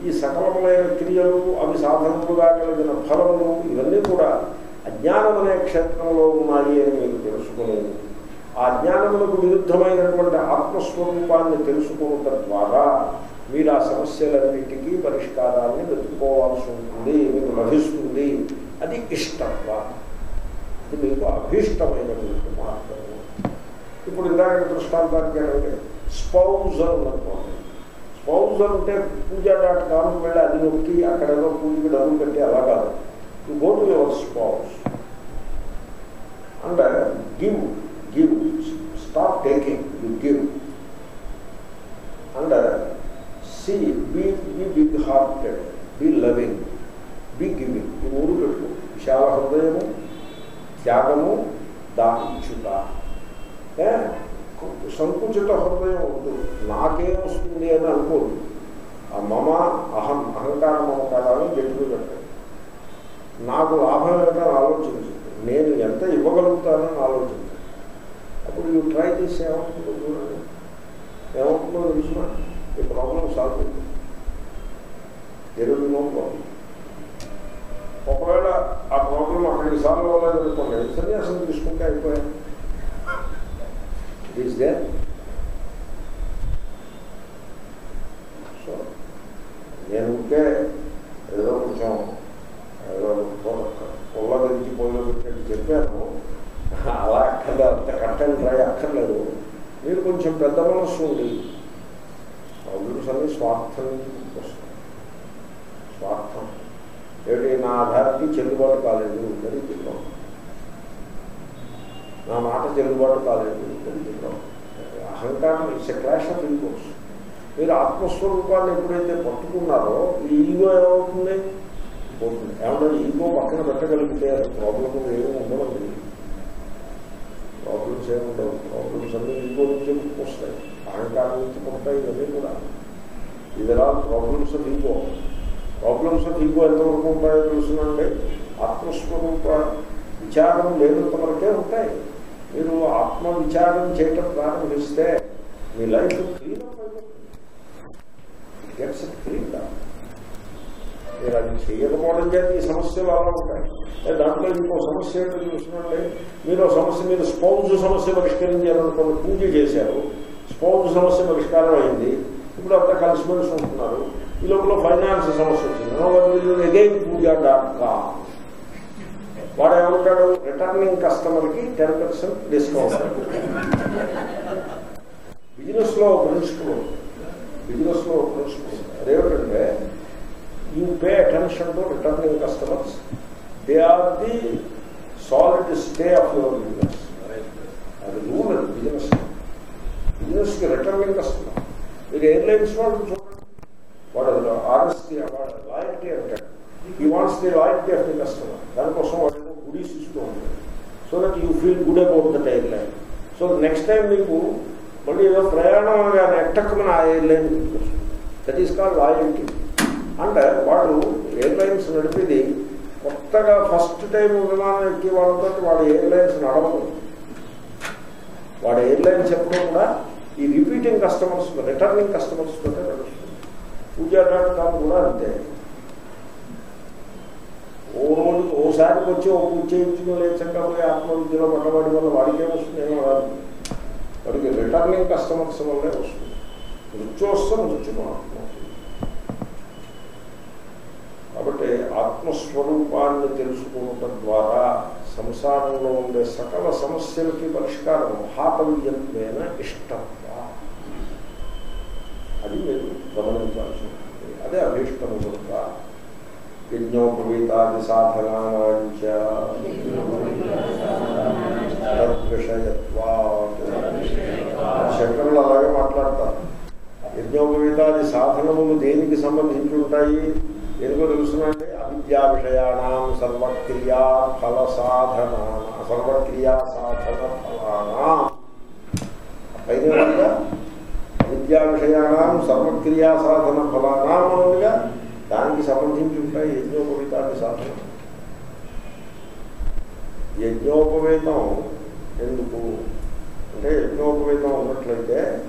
ఈ సకలములైన క్రియలు అవి సాధనములుగా కలిగిన ఫలములు ఇవన్నీ కూడా అజ్ఞానం అనే క్షేత్రంలో ఉన్నాయి అని మీరు తెలుసుకునేది ఆ జ్ఞానములకు విరుద్ధమైనటువంటి ఆత్మస్వరూపాన్ని తెలుసుకోవటం ద్వారా మీరు ఆ సమస్యలన్నిటికీ పరిష్కారాన్ని వెతుక్కోవాల్సి ఉంటుంది మీకు లభిస్తుంది అది ఇష్టత్వ ఇది మీకు అభీష్టమైనటువంటి మార్గము ఇప్పుడు ఇందాక దృష్టాంతానికి అంటే స్పౌజర్ ఉందనుకోండి స్పౌజర్ ఉంటే పూజ డాట్ కామ్కి వెళ్ళి అది నొక్కి అక్కడ ఏదో పూజకి డబ్బులు పెట్టి అలా కాదు you go to your spouse and give give stop taking you give and see be be big hearted be loving be giving ఈ మూడు పెట్టు విశాల హృదయము త్యాగము దాచుట ఏ? సంకుచిత హృదయం వద్దు నాకేం వస్తుంది అని అనుకోదు. ఆ మమ అహం అహంకార మమకారాలను గట్టిగా పెట్టాడు నాకు లాభం ఏంటని ఆలోచించు. నేను ఎంత ఇవ్వగలుగుతానని ఆలోచించు. అప్పుడు యూ ట్రై చేసి ఏమవుతుందో చూడండి. ఏమవుతుందో తెలుసిన ఈ ప్రాబ్లం సాల్వ్ అవుతుంది. ఎరువు ప్రాబ్లం ఒకవేళ ఆ ప్రాబ్లం అక్కడికి సాల్వ్ అవ్వలేదు అనుకోండి సన్యాసం తీసుకుంటే అయిపోయాయి. ఇట్ ఈస్ దేర్ సో నేను ఉంటే ఏదో కొంచెం ఏదో పొల్ల గురించి పొల్ల గురించి చెప్పాను అలా అక్కర్లేదు అంత కట్టని ట్రై అక్కర్లేదు మీరు కొంచెం పెద్ద మనస్సు ఉండి ప్రాబ్లమ్స్ అన్ని స్వార్థం నుంచి పుట్టుకొస్తాయి స్వార్థం ఏమిటి నా ఆధారానికి చెల్లుబాటు కాలేదు అది చెప్పాం నా మాట చెల్లుబాటు కాలేదు అది చెప్పాం అహంకారం it's a clash of egos మీరు ఆత్మస్వరూపాన్ని ఎప్పుడైతే పట్టుకున్నారో ఈ ఈగో ఏమవుతుంది? పోతుంది. ఏమన్నా ఈగో పక్కన పెట్టగలిగితే అది ప్రాబ్లం ఏమి ఉండదు ప్రాబ్లమ్స్ ఏముండవు ప్రాబ్లమ్స్ అన్నీ ఈగో నుంచి వస్తాయి అహంకారం నుంచి పుట్టాయి ఇవన్నీ కూడా. ఇదిలా problems of ego problems of ego ఎంతవరకు ఉంటాయో తెలుసునండి ఆత్మస్వరూప విచారం లేనంత వరకే ఉంటాయి. మీరు ఆత్మ విచారం చేయటం ప్రారంభిస్తే మీ లైఫ్ క్లీన్ గెట్స్ క్లీన్ మీరు అది చేయకపోవడం చేత ఈ సమస్యలు అలా ఉంటాయి. దాంట్లో ఇంకో సమస్య ఏంటో చూసినట్లే మీరు సమస్య మీరు స్పౌజ్ సమస్య పరిష్కరించాలనుకున్న పూజ చేశారు స్పౌజ్ సమస్య పరిష్కారం అయింది ఇప్పుడు అంతా కలిసిమెలిసి ఉంటున్నారు. ఈ లోపల ఫైనాన్స్ సమస్య వచ్చింది. Again Pooja dot com. వాడు ఏమంటాడు? రిటర్నింగ్ కస్టమర్కి టెన్ పర్సెంట్ డిస్కౌంట్. బిజినెస్లో ప్రిన్సిపల్ బిజినెస్లో ప్రిన్సిపల్ అదేమిటంటే you pay attention to returning customers they are the solid stay of your business అది రూల్ అది బిజినెస్ బిజినెస్కి రిటర్నింగ్ కస్టమర్ మీరు ఎయిర్లైన్స్ వాళ్ళు చూడండి వాడు ఆర్ఎస్టీ వాడు లాయల్టీ అంటాడు he wants the loyalty of the customer దానికోసం వాడు గుడీస్ ఇస్తూ ఉంటాడు so that you feel good about that airline so next time మీకు మళ్ళీ ఏదో ప్రయాణం ఎట్టక్కమని ఆ airline that is call loyalty అంటే వాడు ఎయిర్లైన్స్ నడిపేది కొత్తగా ఫస్ట్ టైం విమానం ఎక్కి వాళ్ళతో వాడు ఎయిర్లైన్స్ నడవదు. వాడు ఎయిర్లైన్స్ చెప్పకుండా కూడా ఈ రిపీటింగ్ కస్టమర్స్ రిటర్నింగ్ కస్టమర్స్ తోటే నడుస్తుంది పూజా డాట్ కామ్ కూడా అంతే. ఓ రోజు ఓసారికి వచ్చి ఓ పూజ చేయించుకుని లేచంగా పోయి ఆత్మవిద్యలో పడ్డవాడి వల్ల వాడికే వస్తుంది ఏమో రాదు. వాడికి రిటర్నింగ్ కస్టమర్స్ వల్లే వస్తుంది. మృత్యోస్తం మృత్యును ఆత్మ కాబట్టి ఆత్మస్వరూపాన్ని తెలుసుకోవటం ద్వారా సంసారంలో ఉండే సకల సమస్యలకి పరిష్కారం హాతవ్యత్వేన ఇష్టత్వ. అది మీరు గమనించాల్సి ఉంటుంది అదే అభీష్టము కనుక. యజ్ఞోపవీతాది సాధనానాంచ. తద్విషయత్వాత్ శంకరులు అలాగే మాట్లాడతారు. యజ్ఞోపవీతాది సాధనములు దేనికి సంబంధించి ఉంటాయి ఎందుకో తెలుసునంటే అవిద్యా విషయాణం సర్వక్రియా ఫల సాధన సర్వక్రియా సాధన ఫలానా. పైన అవిద్యా విషయాణం సర్వక్రియా సాధన ఫలానా అన్నదిగా దానికి సంబంధించి ఉంటాయి యజ్ఞోపవీతాది సాధన యజ్ఞోపవేతం ఎందుకు? అంటే యజ్ఞోపవేతం ఉన్నట్లయితే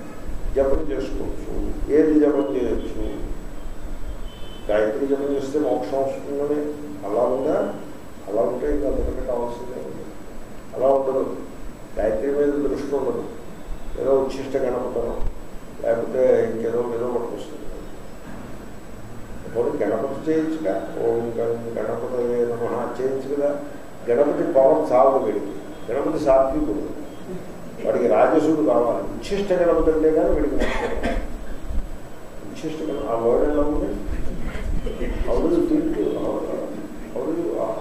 జపం చేసుకోవచ్చు. ఏది జపం చేయొచ్చు? గాయత్రి జపం చేస్తే మోక్షం వస్తుందని. అలా ఉందా? అలా ఉంటే ఇంకా అంతకంటే అవసరమే ఉంది అలా ఉండదు. గాయత్రి మీద దృష్టి ఉండదు. ఏదో ఉచ్చిష్ట గణపతనం. లేకపోతే ఇంకేదో ఏదో ఒకటి వస్తుంది. ఇప్పుడు గణపతి చేయొచ్చుగా ఓం గణపతి నమ చేయొచ్చు కదా. గణపతి పవర్ సాగు వీడికి. గణపతి సాత్వికుడు. వాడికి రాజసుడు కావాలి. ఉచ్ఛిష్ట గణపతి అంటే కానీ వీడికి నచ్చదు. ఉచ్ఛిష్ట ఆ వర్డ్ ఎలా ఉంది? How do think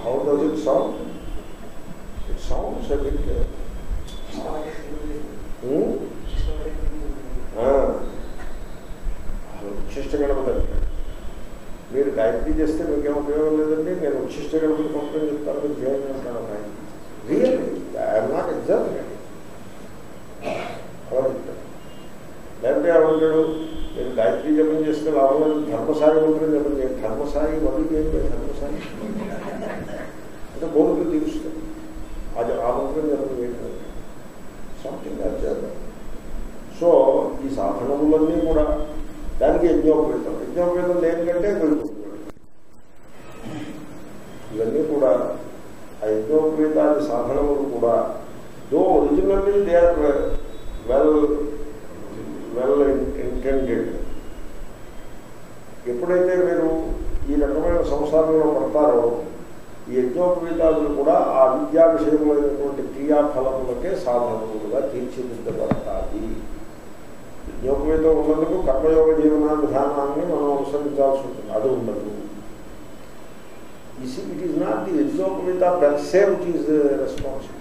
how does it sound it sounds a bit ఉచ్ఛిష్ట గణపతి అంటే మీరు గాయత్రి చేస్తే మీకేం ఉపయోగం లేదండి? నేను ఉచ్ఛిష్ట గణపతి పంపని చెప్తాను. మీరు చేయండి అంటాను ఆయన రియల్ ఐఎమ్ నాట్ ఎగ్జామ్ అలా చెప్తాను లేకపోతే ఏమంటాడు నేను గాయత్రి జపం చేస్తే లాభం లేదు ధర్మసాయి ఉంటుంది జపం చేయండి ధర్మసాయి వదిలి చేయండి ధర్మసాయి. అంటే కోరికలు తీరుస్తుంది అది ఆ మంత్రం జపం చేయండి సంథింగ్ అది చేద్దాం సో ఈ సాధనములన్నీ కూడా దానికి యజ్ఞోపేతం యజ్ఞోపేతం దేనికంటే వెళ్ళిపోతుంది ఇవన్నీ కూడా ఆ యజ్ఞోపేతాది సాధనములు కూడా though originally they are well well intended ఎప్పుడైతే మీరు ఈ రకమైన సంసారంలో పడతారో ఈ యజ్ఞోపవీతాదులు కూడా ఆ విద్యా విషయమైనటువంటి క్రియాఫలములకే సాధనములుగా తీర్చిదిద్దబడతాయి. యజ్ఞోపవీతం ఉన్నందుకు కర్మయోగ జీవన విధానాన్ని మనం అనుసరించాల్సి ఉంటుంది. అది ఉండదు. It is not the yajnopavita per se which is responsible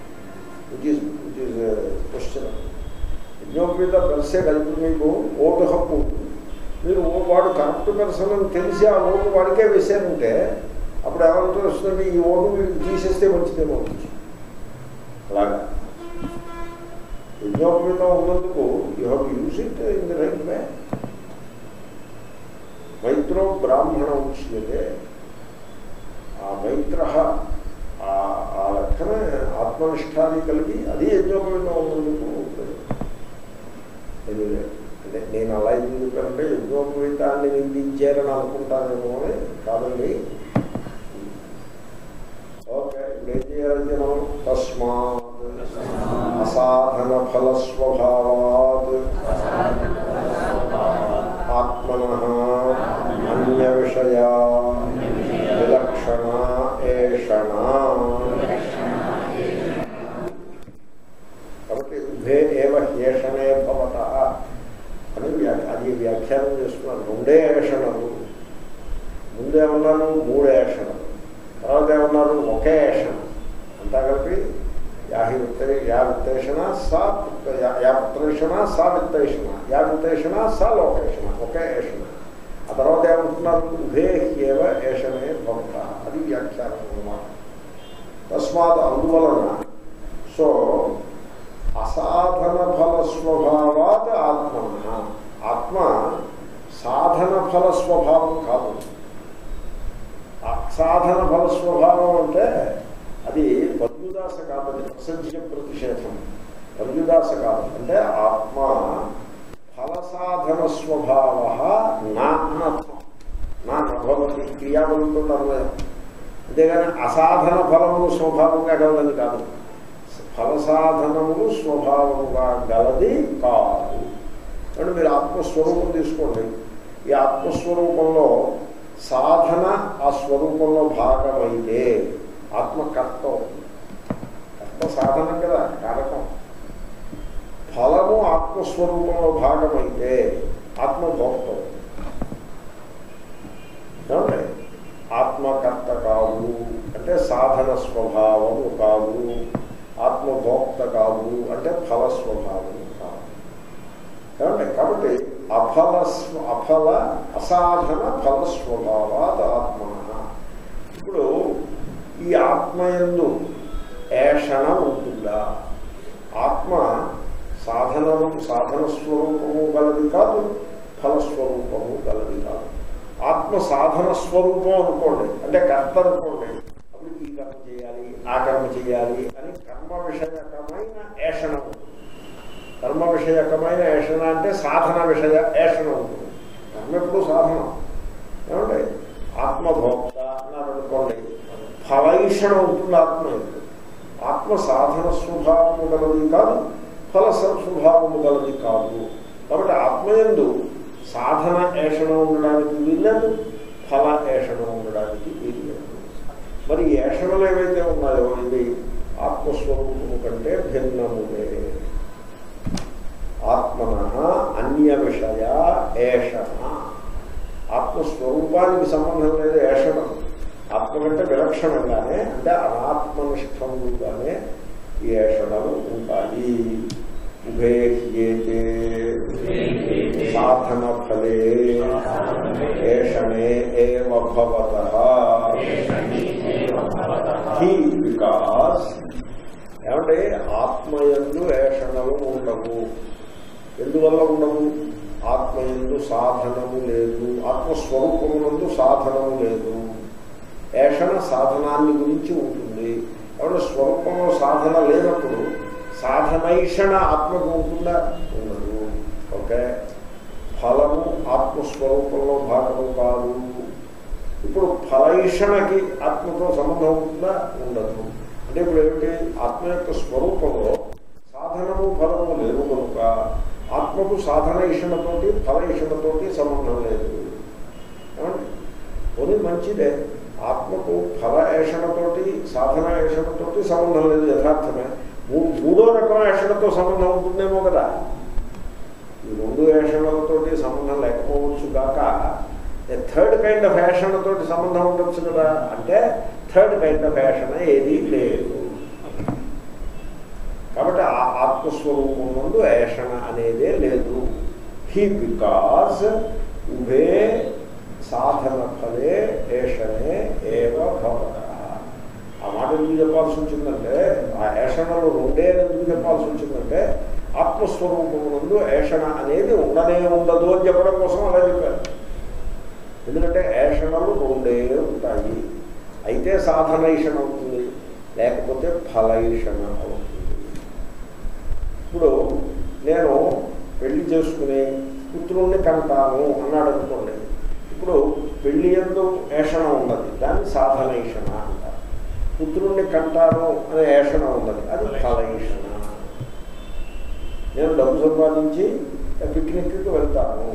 which is which is question yajnopavita per se కలిపి మీకు ఓటు హక్కు ఉంటుంది మీరు ఓ- వాడు కరెక్ట్ పర్సన్ అని తెలిసి ఆ ఓటు వాడికే వేసారంటే అప్పుడు ఏమంటూ వస్తుంది ఈ ఓటు మీరు తీసేస్తే మంచిదేమో అనిపించింది. అలాగా యజ్ఞోపేతం ఉన్నందుకు you have use it in the right way మైత్రో బ్రాహ్మణ ఉచ్యతే ఆ మైత్ర ఆ లెక్కన ఆత్మనిష్టాన్ని కలిగి అది యజ్ఞోపేతం ఉన్నందుకు Anyway, అంటే నేను అలా ఎందుకు చెప్పానంటే యజ్ఞోపేతాన్ని నిందించారని అనుకుంటానేమో అని కాదండి ఓకే ఇప్పుడు ఏం చేయాలి మనం తస్మాత్ అసాధన ఫలస్వభావాత్ ఆత్మన అన్య విషయ విలక్షణ ఏషణ కాబట్టి ఉభే ఏవ హేషణే భవత అని వ్యా- అది వ్యాఖ్యానం చేస్తున్నాను రెండే ఏషణలు ముందే ఉన్నారు మూడు ఏషణలు తర్వాత ఏమన్నారు ఒకే ఏషణ అంతా కలిపి యాహి విత్త యా విత్తేషణ సా పుత్త- యా- యా పుత్రేషణ సా విత్తేషణ యా విత్తేషణ సా లోకేషణ ఒకే ఏషణ ఆ తర్వాత ఏమంటున్నారు? ఉభే ఏవ ఏషణే భవత। అది వ్యాఖ్యానం అన్నమాట తస్మాత్ అందువలన సో అసాధన ఫల స్వభావాత్ ఆత్మ ఆత్మ సాధన ఫల స్వభావం కాదు। అసాధన ఫల స్వభావం అంటే అది పద్యుదాస కాదు అది ప్రసంజ్య ప్రతిషేధం। పద్యుదాస కాదు అంటే ఆత్మ ఫలసాధన స్వభావ నా అనర్థం నా నభవతి క్రియాబలంతో అన్వయం అంతేగాని అసాధన ఫలములు స్వభావంగా కలదని కాదు ఫలసాధనములు స్వభావముగా గలది కాదు అంటే మీరు ఆత్మస్వరూపం తీసుకోండి। ఈ ఆత్మస్వరూపంలో సాధన ఆ స్వరూపంలో భాగమైతే ఆత్మకర్త అవుతుంది। కర్త సాధన కదా కారకం। ఫలము ఆత్మస్వరూపంలో భాగమైతే ఆత్మభోక్త అవుతుంది। ఏమండి? ఆత్మకర్త కావు అంటే సాధన స్వభావము కావు ఆత్మభోక్త కావు అంటే ఫల స్వభావము కావు. ఏమంటే కాబట్టి అఫల స్వ- అఫల అసాధన ఫల స్వభావాత్ ఆత్మ ఇప్పుడు ఈ ఆత్మయందు ఏషణ ఉంటుందా? ఆత్మ సాధనము సాధన స్వరూపము గలది కాదు ఫలస్వరూపము గలదు. ఆత్మ సాధన స్వరూపం అనుకోండి. అంటే కర్త అనుకోండి అప్పుడు ఈ కర్మ చేయాలి ఆ కర్మ చేయాలి అని కర్మ విషయకమైన ఏషణం. కర్మ విషయకమైన ఏషణ అంటే సాధన విషయ ఏషణ. ఉంటుంది కర్మ ఎప్పుడు సాధన. ఏమండి? ఆత్మభోక్త అన్నారు అనుకోండి ఫలైషణ ఉంటుంది ఆత్మ. ఆత్మ సాధన స్వభావము గలది కాదు ఫల స్వభావము గలది కాదు. కాబట్టి ఆత్మయందు సాధన ఏషణం ఉండడానికి వీల్లేదు ఫల ఏషణం ఉండడానికి వీల్లేదు. మరి ఈ ఏషణలు ఏవైతే ఉన్నాయో ఇవి ఆత్మస్వరూపము కంటే భిన్నములే. ఆత్మన అన్య విషయ ఏషణ. ఆత్మస్వరూపానికి సంబంధం లేదు ఏషణం. ఆత్మ కంటే విలక్షణంగానే అంటే అనాత్మనిష్టముగానే ఈ ఏషణలు ఉంటాయి. ఉభేహ్యేతే సాధన ఫలే ఏషణే ఏవ భవతః బికాస్ ఏమంటే ఆత్మయందు ఏషణలు ఉండవు. ఎందువల్ల ఉండవు? ఆత్మయందు సాధనము లేదు. ఆత్మస్వరూపమునందు సాధనము లేదు. ఏషణ సాధనాన్ని గురించి ఉంటుంది. కాబట్టి స్వరూపంలో సాధన లేనప్పుడు సాధనైషణ ఆత్మకు ఉంటుందా ఉండదు. ఓకే? ఫలము ఆత్మస్వరూపంలో భాగము కాదు. ఇప్పుడు ఫలైషణకి ఆత్మతో సంబంధం ఉంటుందా ఉండదు. అంటే ఇప్పుడు ఏమిటి? ఆత్మ యొక్క స్వరూపంలో సాధనము ఫలము లేవు కనుక ఆత్మకు సాధన ఇషణతోటి ఫల సంబంధం లేదు. ఏమండి? పోనీ మంచిదే. ఆత్మకు ఫల ఏషణతోటి సాధన ఏషణతోటి సంబంధం లేదు యథార్థమే. మూడో రకం ఏషణతో సంబంధం ఉంటుందేమో కదా. ఈ రెండు ఏషణలతోటి సంబంధం లేకపోవచ్చు కాక థర్డ్ కైండ్ ఆఫ్ ఏషణతోటి సంబంధం ఉండొచ్చు కదా. అంటే థర్డ్ కైండ్ ఆఫ్ ఏషణ ఏదీ లేదు. కాబట్టి ఆ ఆత్మస్వరూపం ముందు ఏషణ అనేదే లేదు. హీ బికాజ్ ఉభే సాధన ఫలే ఏషణే ఏవ భవత. ఆ మాట ఎందుకు చెప్పాల్సి వచ్చిందంటే ఆ ఏషణలో రెండే ఎందుకు చెప్పాల్సి వచ్చిందంటే ఆత్మస్వరూపమునందు ఏషణ అనేది ఉండనే ఉండదు అని చెప్పడం కోసం అలా చెప్పారు. ఎందుకంటే ఏషణలు రెండే ఉంటాయి. అయితే సాధన ఈషణ అవుతుంది లేకపోతే ఫలైషణ అవుతుంది. ఇప్పుడు నేను పెళ్ళి చేసుకుని పుత్రుణ్ణి కంటాను అన్నాడు అనుకోండి. ఇప్పుడు పెళ్ళి ఎందు ఏషణ ఉన్నది దాన్ని సాధనేషణ అంటారు. పుత్రుణ్ణి కంటాను అనే ఏషణ ఉన్నది అది ఫలైషణ నేను డబ్బు సంపాదించి పిక్నిక్కి వెళ్తాను.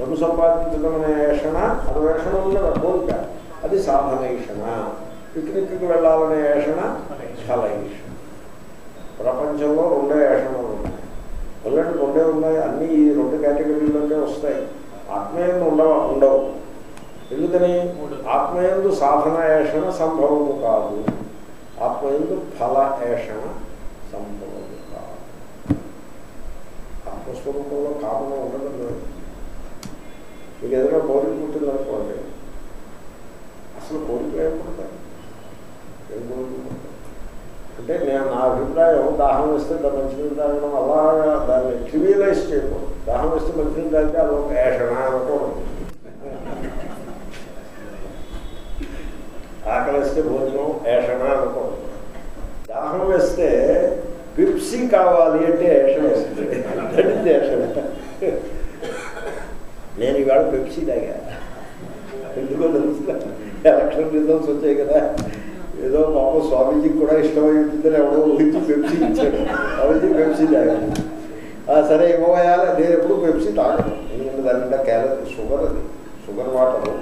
డబ్బు సంపాదించడం అనే ఏషణ అది వేషణ ఉన్నది కోరిక అది సాధనేషణ. పిక్నిక్కి వెళ్ళాలనే ఏషణ ఫలైషణ ప్రపంచంలో రెండే ఏషణలు ఉన్నాయి. వెళ్ళండి రెండే ఉన్నాయి అన్నీ ఈ రెండు కేటగిరీలోనే వస్తాయి. ఆత్మీయంగా ఉండవు ఉండవు. ఎందుకని? ఆత్మయందు సాధన ఏషణ సంభవము కాదు. ఆత్మయందు ఫల ఏషణ సంభవము కాదు. ఆత్మస్వరూపంలో కామన ఉండడం లేదు. మీకు ఏదైనా కోరిక పుట్టిందనుకోండి అసలు కోరిక ఏం పుడతాయి ఏం కోరిక పుడతాయి అంటే నేను నా అభిప్రాయం దాహం వేస్తే దా మంచినీళ్ళు తాగడం అలాగా దాన్ని ట్రివియలైజ్ చేయకూడదు. దాహం వేస్తే మంచినీళ్ళు తాగితే అది ఒక ఏషణ అనుకోవడం ఆకలిస్తే భోజనం ఏషణ అనుకోవడం దాహం వేస్తే పిప్సీ కావాలి అంటే ఏషణ వస్తుంది దట్ ఏషణ నేను ఇవాళ పెప్సీ తాగా ఎందుకో తెలుసు ఎలక్షన్ రిజల్ట్స్ వచ్చాయి కదా ఏదో పాప స్వామీజీకి కూడా ఇష్టమై ఉంటుందని ఎవడో ఊహించి పెప్సీ ఇచ్చాడు స్వామీజీ పెప్సీ తాగాడు సరే ఇవ్వబోయాలి నేను ఎప్పుడు పెప్సీ తాగను ఎందుకంటే దాని నిండా క్యాలరీ షుగర్ అది షుగర్ వాటర్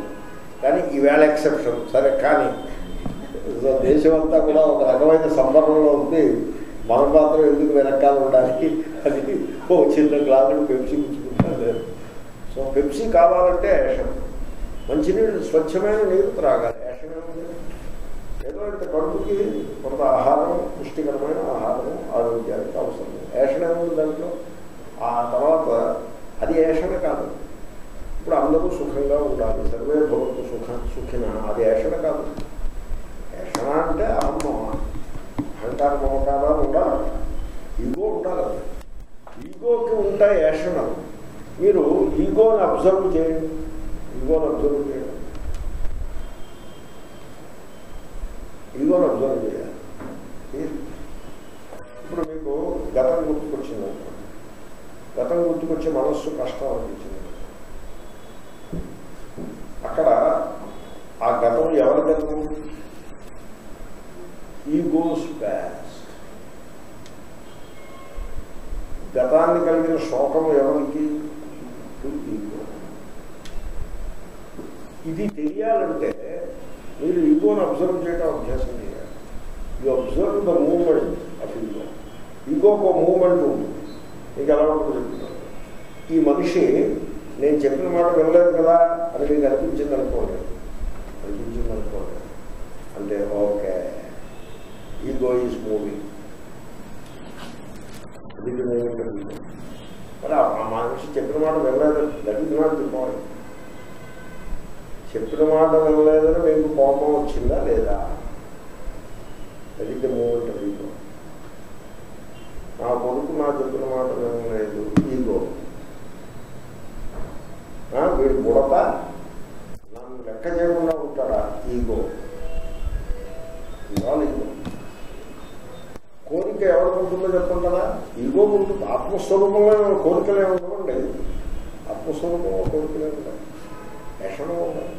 కానీ ఈవేళ ఎక్సెప్షన్. సరే కానీ దేశం దేశమంతా కూడా ఒక రకమైన సంబరంలో ఉంది. మనం మాత్రం ఎందుకు వెనకాల ఉండడానికి అది ఓ చిన్న గ్లాసులు పెప్సీ లేదు. సో పెప్సీ కావాలంటే యాషన్ మంచినీళ్ళు స్వచ్ఛమైన నీరు త్రాగాలి. యాషన్ ఏదో అంటే కడుపుకి కొంత ఆహారం పుష్టికరమైన ఆహారం ఆరోగ్యానికి అవసరం. యాషన్ ఏముంది దాంట్లో? ఆ తర్వాత అది యాషణ కాదు. ఇప్పుడు అందరూ సుఖంగా ఉండాలి. సర్వే భవతు సుఖ సుఖిన. అది యాషణ కాదు. యాషణ అంటే అమ్మ. అహంకార మమకారాలు ఉండాలి. ఈగో ఉండాలి ఈగోకి ఉంటాయి యాషణలు మీరు ఈగోని అబ్జర్వ్ చేయండి. ఈగోని అబ్జర్వ్ చేయండి. ఈగోని అబ్జర్వ్ చేయాలి. ఇప్పుడు మీకు గతం గుర్తుకొచ్చింది గతం గుర్తుకొచ్చే మనస్సు కష్టం అనిపించింది. అక్కడ ఆ గతం ఎవరి గతం? ఈగోస్ ప్యాస్ట్ గతాన్ని కలిగిన శోకము ఎవరికి? ఇది తెలియాలంటే మీరు ఈగోని అబ్జర్వ్ చేయడం అభ్యాసం చేయాలి. You observe the moment of ego ఈగోకు moment ఉంటుంది మీకు ఎలా ఉంటుంది ఈ మనిషి నేను చెప్పిన మాట వినలేదు కదా అని మీకు అనిపించింది అనుకోండి అనిపించింది అనుకోండి అంటే ఓకే. ఈగో ఈజ్ మూవింగ్ మరి ఆ మనిషి చెప్పిన మాట వినలేదు. That is not the point చెప్పిన మాట వినలేదని మీకు కోపం వచ్చిందా లేదా? That is the moment of ego నా కొడుకు నా చెప్పిన మాట వినలేదు. ఈగో వీడు బుడత నన్ను లెక్క చేయకుండా ఉంటాడా? ఈగో ఇవాళ ఈగో కోరిక ఎవరికి ఉంటుందో చెప్పండి ఈగో ఉంటుంది ఆత్మస్వరూపంలో కోరికలే ఉండవండి ఆత్మస్వరూపంలో కోరికలే ఉంటాయి యషణ ఉండదు.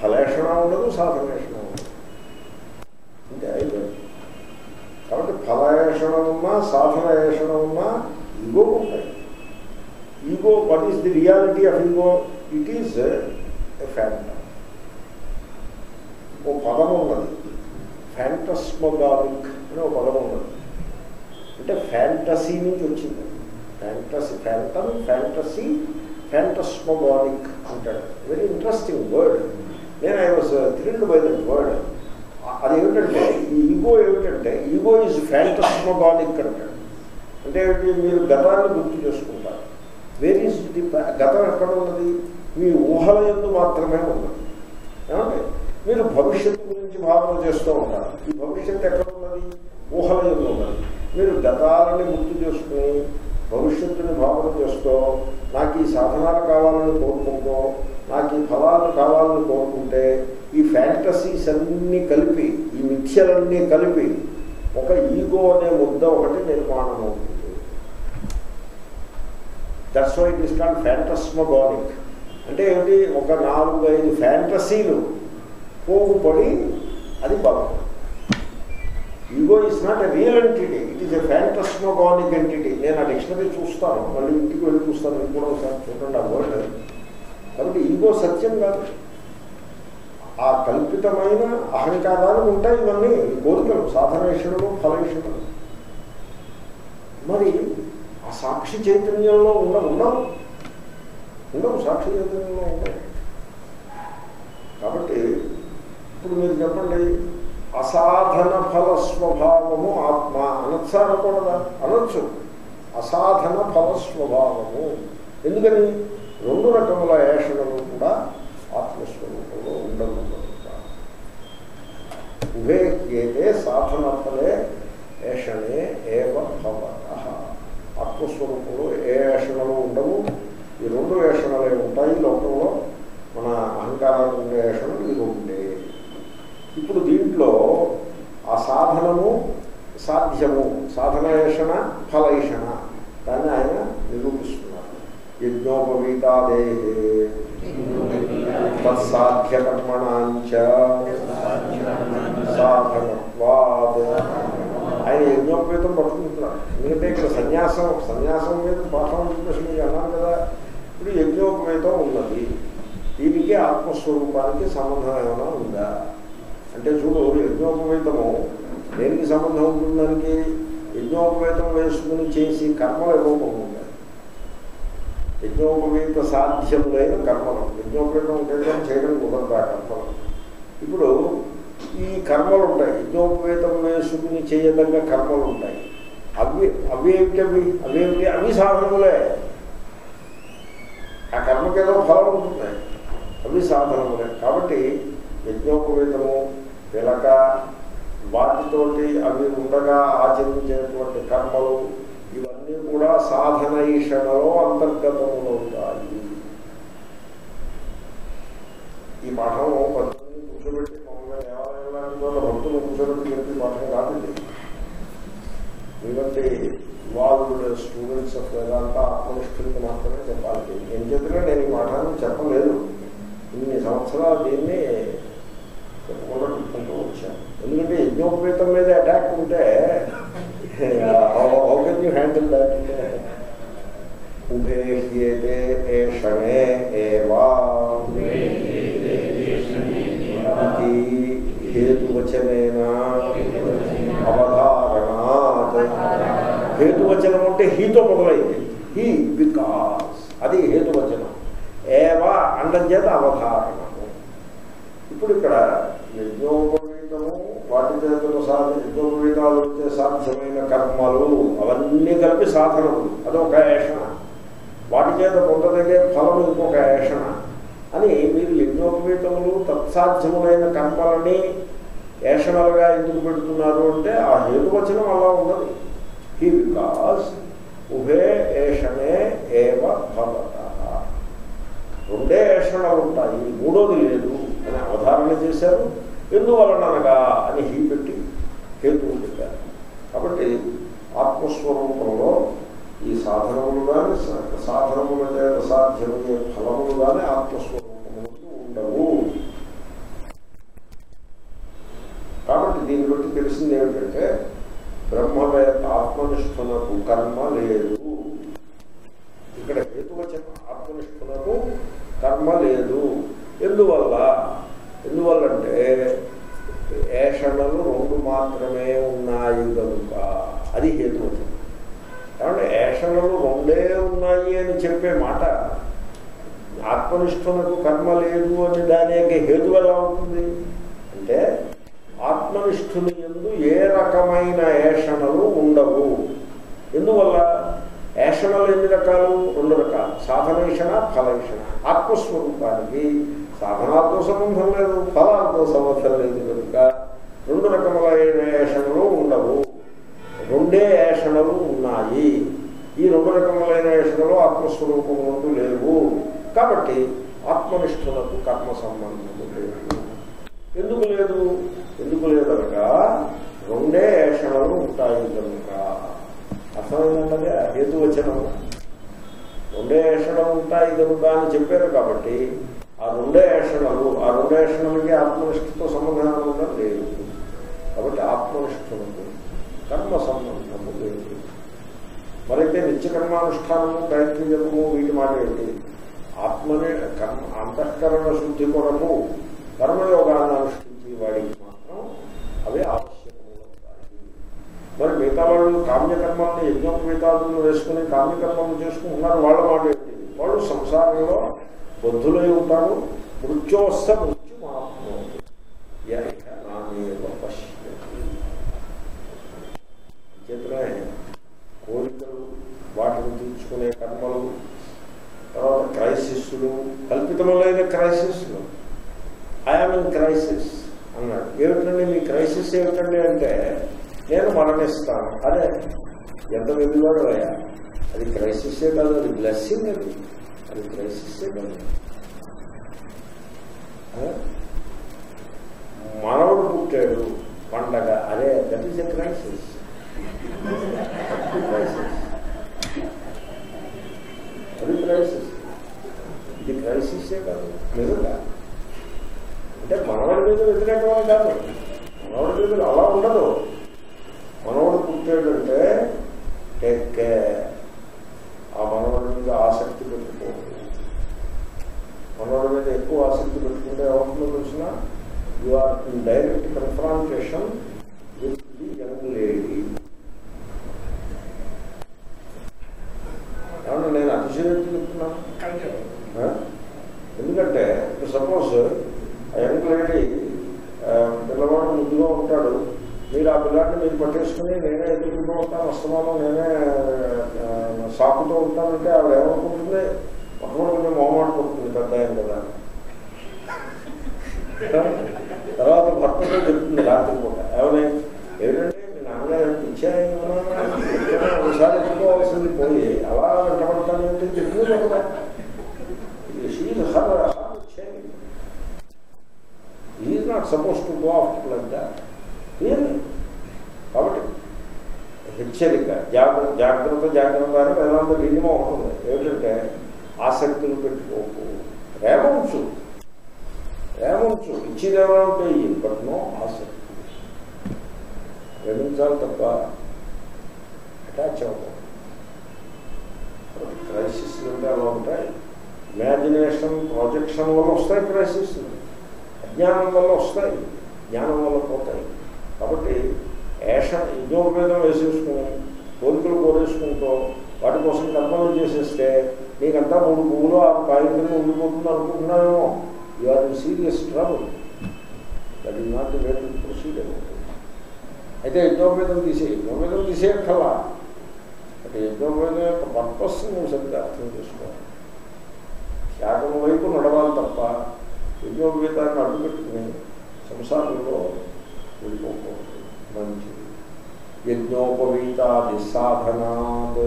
ఫలేషణ ఉండదు సాధనేషణ ఉండదు. అంటే ఐదు కాబట్టి ఫలేషణ ఉన్నా సాధన ఏషణ ఉన్నా ఈగో ఉంటాయి. Ego what is the reality of ego it is a phantom ఓ పదం ఉన్నది ఫ్యాంటస్మోగాలిక్ అని ఒక పదం ఉన్నది అంటే ఫ్యాంటసీ నుంచి వచ్చింది. ఫ్యాంటసీ ఫ్యాంటమ్ ఫ్యాంటసీ ఫ్యాంటస్మోగాలిక్ అంటాడు వెరీ ఇంట్రెస్టింగ్ వర్డ్ నేను I was thrilled by that word అది ఏమిటంటే ఈ ఈగో ఏమిటంటే ఈగో ఈజ్ ఫ్యాంటస్మోగాలిక్ అంటాడు అంటే మీరు గతాన్ని గుర్తు చేసుకుంటారు. వేర్ ఈజ్ ది గతం ఎక్కడ ఉన్నది మీ ఊహల ఎందు మాత్రమే ఉన్నది ఏమంటే మీరు భవిష్యత్తు గురించి భావన చేస్తూ ఉంటారు ఈ భవిష్యత్తు ఎక్కడ ఉన్నది ఊహల ఎందు ఉన్నది మీరు గతాలని గుర్తు చేసుకుని భవిష్యత్తుని భావన చేస్తూ నాకు ఈ సాధనాలు కావాలని కోరుకుంటూ నాకు ఈ ఫలాలు కావాలని కోరుకుంటే ఈ ఫ్యాంటసీస్ అన్నీ కలిపి ఈ మిథ్యలన్నీ కలిపి ఒక ఈగో అనే ముద్ద ఒకటి నిర్మాణం అవుతుంది that's why it is called అంటే ఏమిటి? ఒక నాలుగు ఐదు ఫ్యాంటసీలు పోగుపడి అది బలం ego is not a real entity it is a phantasmagoric entity నేను ఆ డిక్షనరీ చూస్తాను. మళ్ళీ ఇంటికి వెళ్ళి చూస్తాను. మీకు కూడా ఒకసారి చూడండి ఆ వర్డ్ కాబట్టి ఈగో సత్యం కాదు. ఆ కల్పితమైన అహంకారాలు ఉంటాయి ఇవన్నీ. కోరికలు సాధనేషణలు ఫలేషణలు మరి ఆ సాక్షి చైతన్యంలో ఉండ. ఉండవు ఉండవు సాక్షి చైతన్యంలో ఉండవు కాబట్టి ఇప్పుడు మీరు చెప్పండి అసాధన ఫల స్వభావము ఆత్మ అనొచ్చా అనకూడదా? అనొచ్చు. అసాధన ఫల స్వభావము. ఎందుకని? రెండు రకముల ఏషణలు కూడా ఆత్మస్వరూపంలో ఉండదు కనుక. ఉభే ఏదే సాధన ఫలే ఏషణే ఏవ భవత. ఆత్మస్వరూపంలో ఏ ఏషణలు ఉండవు. ఈ రెండు ఏషణలే ఉంటాయి. లోకంలో మన అహంకారాలు ఉండే ఏషణలు ఇవి ఉండే. ఇప్పుడు దీంట్లో ఆ సాధనము సాధ్యము. సాధన ఏషణ ఫలైషణ దాన్ని ఆయన నిరూపిస్తున్నారు. యజ్ఞోపవీతాదేహే తత్సాధ్యకర్మణాంచ. సాధనత్వాద్. ఆయన యజ్ఞోపేతం పట్టుకుంటున్నాడు ఎందుకంటే ఇక్కడ సన్యాసం సన్యాసం మీద పాఠం చెప్పేసి అన్నాను కదా ఇప్పుడు యజ్ఞోపవేతం ఉన్నది దీనికి ఆత్మస్వరూపానికి సంబంధం ఏమైనా ఉందా అంటే చూడు యజ్ఞోపవేతము దేనికి సంబంధం ఉంటుందానికి యజ్ఞోపవేతం వేసుకుని చేసి కర్మల ఏమో ఉంది యజ్ఞోపవేత సాధ్యములైన కర్మలు యజ్ఞోపవేతం ఉపయోగం చేయడం కుదరదు ఆ కర్మలు ఇప్పుడు ఈ కర్మలు ఉంటాయి. యజ్ఞోపవేతం వేసుకుని చేయదగ్గ కర్మలు ఉంటాయి. అవి అవి ఏమిటి అవి? ఏమిటి? అవి సాధనములే. ఆ కర్మకి ఏదో ఫలం ఉంటుంది. అవి సాధనములే. కాబట్టి యజ్ఞోపవేతము పిలక వాటితోటి అవి ఉండగా ఆచరించేటువంటి కర్మలు ఇవన్నీ కూడా సాధన ఈషణలో ఉంటాయి ఈ పాఠం పద్ధతిని కూర్చోబెట్టి దేవాలయంలో భక్తులు కూర్చోబెట్టి చెప్పి పాఠం కాదు ఇది ఎందుకంటే వాళ్ళు స్టూడెంట్స్ ఆఫ్ వేదాంత ఆత్మనిష్ఠులకి మాత్రమే చెప్పాలి ఏం చెప్పినా నేను ఈ పాఠాన్ని చెప్పలేదు ఇన్ని సంవత్సరాలు దీన్ని చెప్పకుండా పెట్టుకుంటూ వచ్చాను ఎందుకంటే యజ్ఞోపేతం మీద అటాక్ ఉంటే how can you handle that ఉభేహ్యేతే ఏషణే ఏవా హేతువచనేన అవధారణాత్ హేతువచనం అంటే హీతో మొదలైంది. హీ బికాస్ అది హేతువచనం. ఏవా అండం చేత అవధారణము. ఇప్పుడు ఇక్కడ యజ్ఞోపవీతము వాటి చేతలు సాధన యజ్ఞోపవీతాలు వచ్చే సాధ్యమైన కర్మలు అవన్నీ కలిపి సాధనలు అదొక ఏషణ వాటి చేత పొందదగే ఫలము ఇంకొక ఏషణ అని మీరు యజ్ఞోపవీతములు తత్సాధ్యములైన కర్మలని ఏషణలుగా ఎందుకు పెడుతున్నారు అంటే ఆ హేతువచనం అలా ఉన్నది. హీ బికాస్ ఉభే ఏషణే ఏవ భవత. రెండే ఏషణలు ఉంటాయి మూడోది లేదు అని అవధారణ చేశారు. ఎందువలనగా అని హీ పెట్టి హేతువు పెట్టారు కాబట్టి ఆత్మస్వరూపంలో ఈ సాధనములు కానీ సాధనముల చేత సాధ్యమయ్యే ఫలములు కానీ ఆత్మస్వరూపములు ఉండవు. కాబట్టి దీన్ని బట్టి తెలిసింది ఏమిటంటే బ్రహ్మవేత్త ఆత్మనిష్ఠునకు కర్మ లేదు. ఇక్కడ హేతువచన ఆత్మనిష్ఠునకు కర్మ లేదు. ఎందువల్ల? ఎందువల్లంటే ఏషణలు రెండు మాత్రమే ఉన్నాయి కనుక. అది హేతువచనం. కాబట్టి ఏషణలు రెండే ఉన్నాయి అని చెప్పే మాట ఆత్మనిష్ఠునకు కర్మ లేదు అని దానికి హేతు ఎలా ఉంటుంది? అంటే ఆత్మనిష్ఠుని ఎందు ఏ రకమైన ఏషణలు ఉండవు. ఎందువల్ల? ఏషణలు ఎన్ని రకాలు? రెండు రకాలు. సాధనేషణ ఫలేషణ. ఆత్మస్వరూపానికి సాధనాలతో సంబంధం లేదు ఫలాలతో సంబంధం లేదు కనుక రెండు రకములైన ఏషణలు ఉండవు. రెండే ఏషణలు ఉన్నాయి. ఈ రెండు రకములైన ఏషణలు ఆత్మస్వరూపములకు లేవు. కాబట్టి ఆత్మనిష్ఠులకు కర్మ సంబంధము లేదు. ఎందుకు లేదు? ఎందుకు లేదనగా రెండే ఏషణలు ఉంటాయి కనుక. అర్థమైందంటే హేతువచనం రెండే ఏషణలు ఉంటాయి కనుక అని చెప్పారు కాబట్టి ఆ రెండే ఏషణలు ఆ రెండే ఏషణలకి ఆత్మనిష్టతో సంబంధం లేదు. కాబట్టి ఆత్మనిష్టముకు కర్మ సంబంధము లేదు. మరైతే నిత్యకర్మానుష్ఠానము గాయత్రి వీటి మాట ఏంటి? ఆత్మనే కర్మ అంతఃకరణ శుద్ధి కొరకు కర్మయోగాన్ని అనుష్ఠించి వాడికి మాత్రం అవే ఆవశ్యకమవుతాయి మరి మిగతా వాళ్ళు కామ్యకర్మల్ని యజ్ఞోపేతాలను వేసుకుని కామ్యకర్మలు చేసుకుంటున్నారు వాళ్ళ మాట ఏంటి? వాళ్ళు సంసారంలో బుద్ధులై ఉంటారు. మృత్యోస్త మృత్యు మాత్రం చేతనే కోరికలు వాటిని తీర్చుకునే కర్మలు తర్వాత క్రైసిస్లు కల్పితములైన క్రైసిస్లు ఐఎమ్ ఇన్ క్రైసిస్ అన్నాడు ఏమిటండి మీ క్రైసిస్ ఏమిటండి అంటే నేను మరణిస్తాను. అదే ఎంత వెలువాడు అయ్యా అది క్రైసిస్సే కాదు అది బ్లెస్సింగ్ అది అది క్రైసిస్సే కాదు. ఆ? మనవడు పుట్టాడు పండగ. అదే that is a crisis crisis అది క్రైసిస్ ఇది క్రైసిస్సే కాదు. నిజంగా. అంటే మనవడి మీద వ్యతిరేకమని కాదు. మనవడి మీద అలా ఉండదు. మనవడు పుట్టాడంటే టేక్ కేర్ ఆ మనవడి మీద ఆసక్తి పెట్టుకోవద్దు మనవడి మీద ఎక్కువ ఆసక్తి పెట్టుకుంటే ఏమవుతుందో తెలిసిన you are in direct confrontation with the young lady ఏమన్నా నేను అతిశయోక్తి చెప్తున్నాను? ఎందుకంటే ఇప్పుడు సపోజ్ యంగ్ లేడీ పిల్లవాడు ముందుగా ఉంటాడు. మీరు ఆ పిల్లాడిని మీరు పట్టేసుకుని నేనే ఎదుర్కొంటూ ఉంటాను వస్తున్నాను నేనే సాకుతూ ఉంటానంటే ఆవిడ ఏమనుకుంటుంది? మొహమ్మడు కొంచెం మొహమాడుకుంటుంది పెద్ద ఆయన కదా. తర్వాత భర్తతో చెప్తుంది రాత్రి పూట. ఏమని ఏమిటంటే మీ నాన్నగారు ఇచ్చాయని ఒకసారి ఎదుర్కోవాల్సింది పోయి అలా వెంటబడతానంటే చెప్పింది కదా she her is not suppose to go after like that really కాబట్టి హెచ్చరిక జాగ్రత్త జాగ్రత్త జాగ్రత్త అని వేదాంత నియమం ఉంటుంది. ఏమిటంటే ఆసక్తులు పెట్టుకోకు. ప్రేమ ఉంచు. ప్రేమ ఉంచు. ఇచ్చిదేవాలంటే ఆసక్తి. ప్రేమించాలి తప్ప అటాచ్ అవ్వకూడదు. క్రైసిస్ అంటే అలా ఉంటాయి. ఇమాజినేషన్ ప్రాజెక్షన్ వల్ల వస్తాయి క్రైసిస్ అజ్ఞానం వల్ల వస్తాయి. జ్ఞానం వల్ల పోతాయి. కాబట్టి ఏష యజ్ఞోపేదం వేసేసుకుని కోరికలు కోరేసుకుంటూ వాటి కోసం కర్మలు చేసేస్తే నీకంతా మూడు పువ్వులు ఆ కాయం కింద ఉండిపోతుంది అనుకుంటున్నామేమో you are in serious trouble that is not the way to proceed అయితే యజ్ఞోపేదం తీసే యజ్ఞోపేదం తీసేయక్కర్లా. అంటే యజ్ఞోపేదం యొక్క పర్పస్ నువ్వు సరిగ్గా అర్థం చేసుకోవాలి. త్యాగం వైపు నడవాలి తప్ప యజ్ఞోపేతాన్ని అడ్డుపెట్టుకుని సంసారంలో వెళ్ళిపోకూడదు మంచిది యజ్ఞోపవీతాది సాధనాత్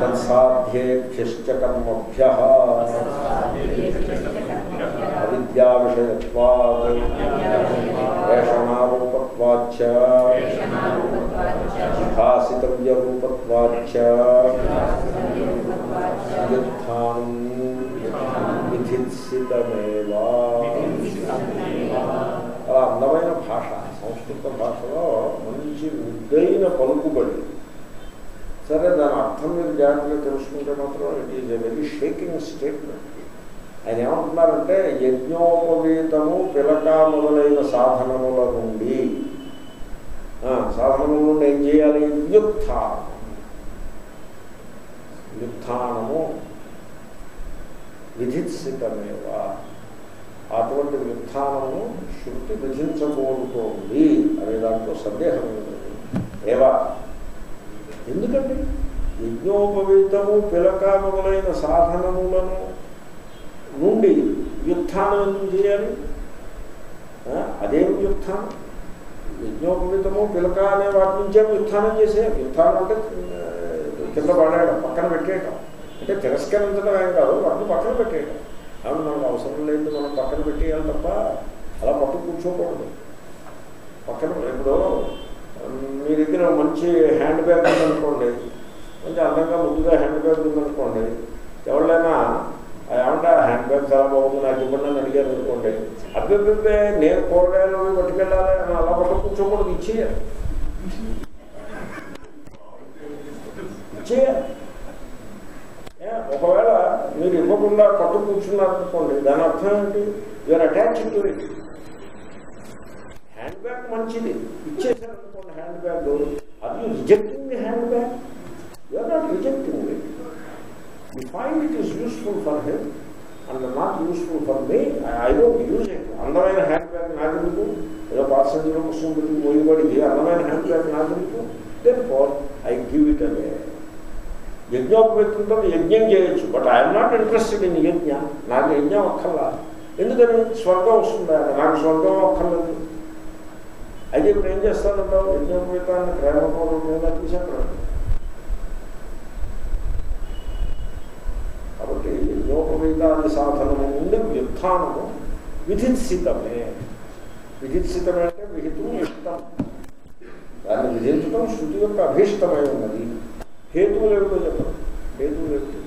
తత్సాధ్యేభ్యశ్చ కర్మభ్య అవిద్యా విషయత్వాత్ వేషణారూపత్వాచ్చ భాసితవ్యరూపత్వాచ్చ విధిత్సితమేవా చాలా అందమైన భాష సంస్కృత భాషలో మంచి ముద్దైన పలుకుబడి. సరే దాని అర్థం మీరు జాగ్రత్తగా తెలుసుకుంటే మాత్రం it is a very shaking statement ఆయన ఏమంటున్నారంటే యజ్ఞోపవీతము పిలక మొదలైన సాధనముల నుండి. సాధనముల నుండి ఏం చేయాలి? వ్యుత్థానం వ్యుత్థానము విధిత్సితమేవా? అటువంటి వ్యుత్థానము శృతి విధించబోతోంది అనే దాంట్లో సందేహం లేదు ఏవా? ఎందుకండి? యజ్ఞోపవీతము పిలక మొదలైన సాధనములను నుండి వ్యుత్థానం ఎందుకు చేయాలి? అదేం వ్యుత్థానం? యజ్ఞోపవీతము పిలక అనే వాటి నుంచే వ్యుత్థానం చేసే వ్యుత్థానం అంటే కింద పడేయడం పక్కన పెట్టేయడం అంటే తిరస్కరించడం ఏం కాదు వాటిని పక్కన పెట్టేయడం. అవి మనకు అవసరం లేదు మనం పక్కన పెట్టేయాలి తప్ప అలా పట్టు కూర్చోకూడదు. పక్కన ఇప్పుడు మీ దగ్గర మంచి హ్యాండ్ బ్యాగ్ ఉందనుకోండి కొంచెం అందంగా ముందుగా హ్యాండ్ బ్యాగ్ ఉందనుకోండి ఎవరైనా ఏమంటే హ్యాండ్ బ్యాగ్ చాలా బాగుంది నాకు ఇవ్వండి అని అడిగారు అనుకోండి అబ్బెబ్బే నేను కూరగాయలు పట్టుకెళ్ళాలి అని అలా పట్టు కూర్చోకూడదు ఇచ్చేయాలి. ఇచ్చేయాలి. ఒకవేళ మీరు ఇవ్వకుండా పట్టు కూర్చున్నారనుకోండి దాని అర్థం ఏంటి you're attach to it hand bag మంచిది. ఇచ్చేసారనుకోండి హ్యాండ్ బ్యాగ్ అది rejecting the hand bag you're not rejecting it you find it is useful for him and not useful for me I don't use it అందమైన hand bag నాకెందుకు ఏదో passenger కోసం పెట్టి పోయేవాడికి అందమైన హ్యాండ్ బ్యాగ్ నాకెందుకు then for I give it away యజ్ఞోపేతంతో యజ్ఞం చేయొచ్చు. But I'm not interested in yajna. నాకు యజ్ఞం అక్కర్లా. ఎందుకని? స్వర్గం వస్తుందా? నాకు స్వర్గం అక్కర్లేదు. అయితే ఇప్పుడు ఏం చేస్తానంటావు? యజ్ఞోపేతాన్ని ప్రేమపూర్వకంగా తీసేస్తాను. కాబట్టి యజ్ఞోపవేతాన్ని సాధనము నుండి వ్యుత్నము విధిత్సితమే. విధిత్సితమే అంటే విహితం ఇష్టం దాన్ని విధించడం శృతి యొక్క అభీష్టమై ఉన్నది. హేతువులు ఏమిటో చెప్పండి. హేతువులు ఏమిటి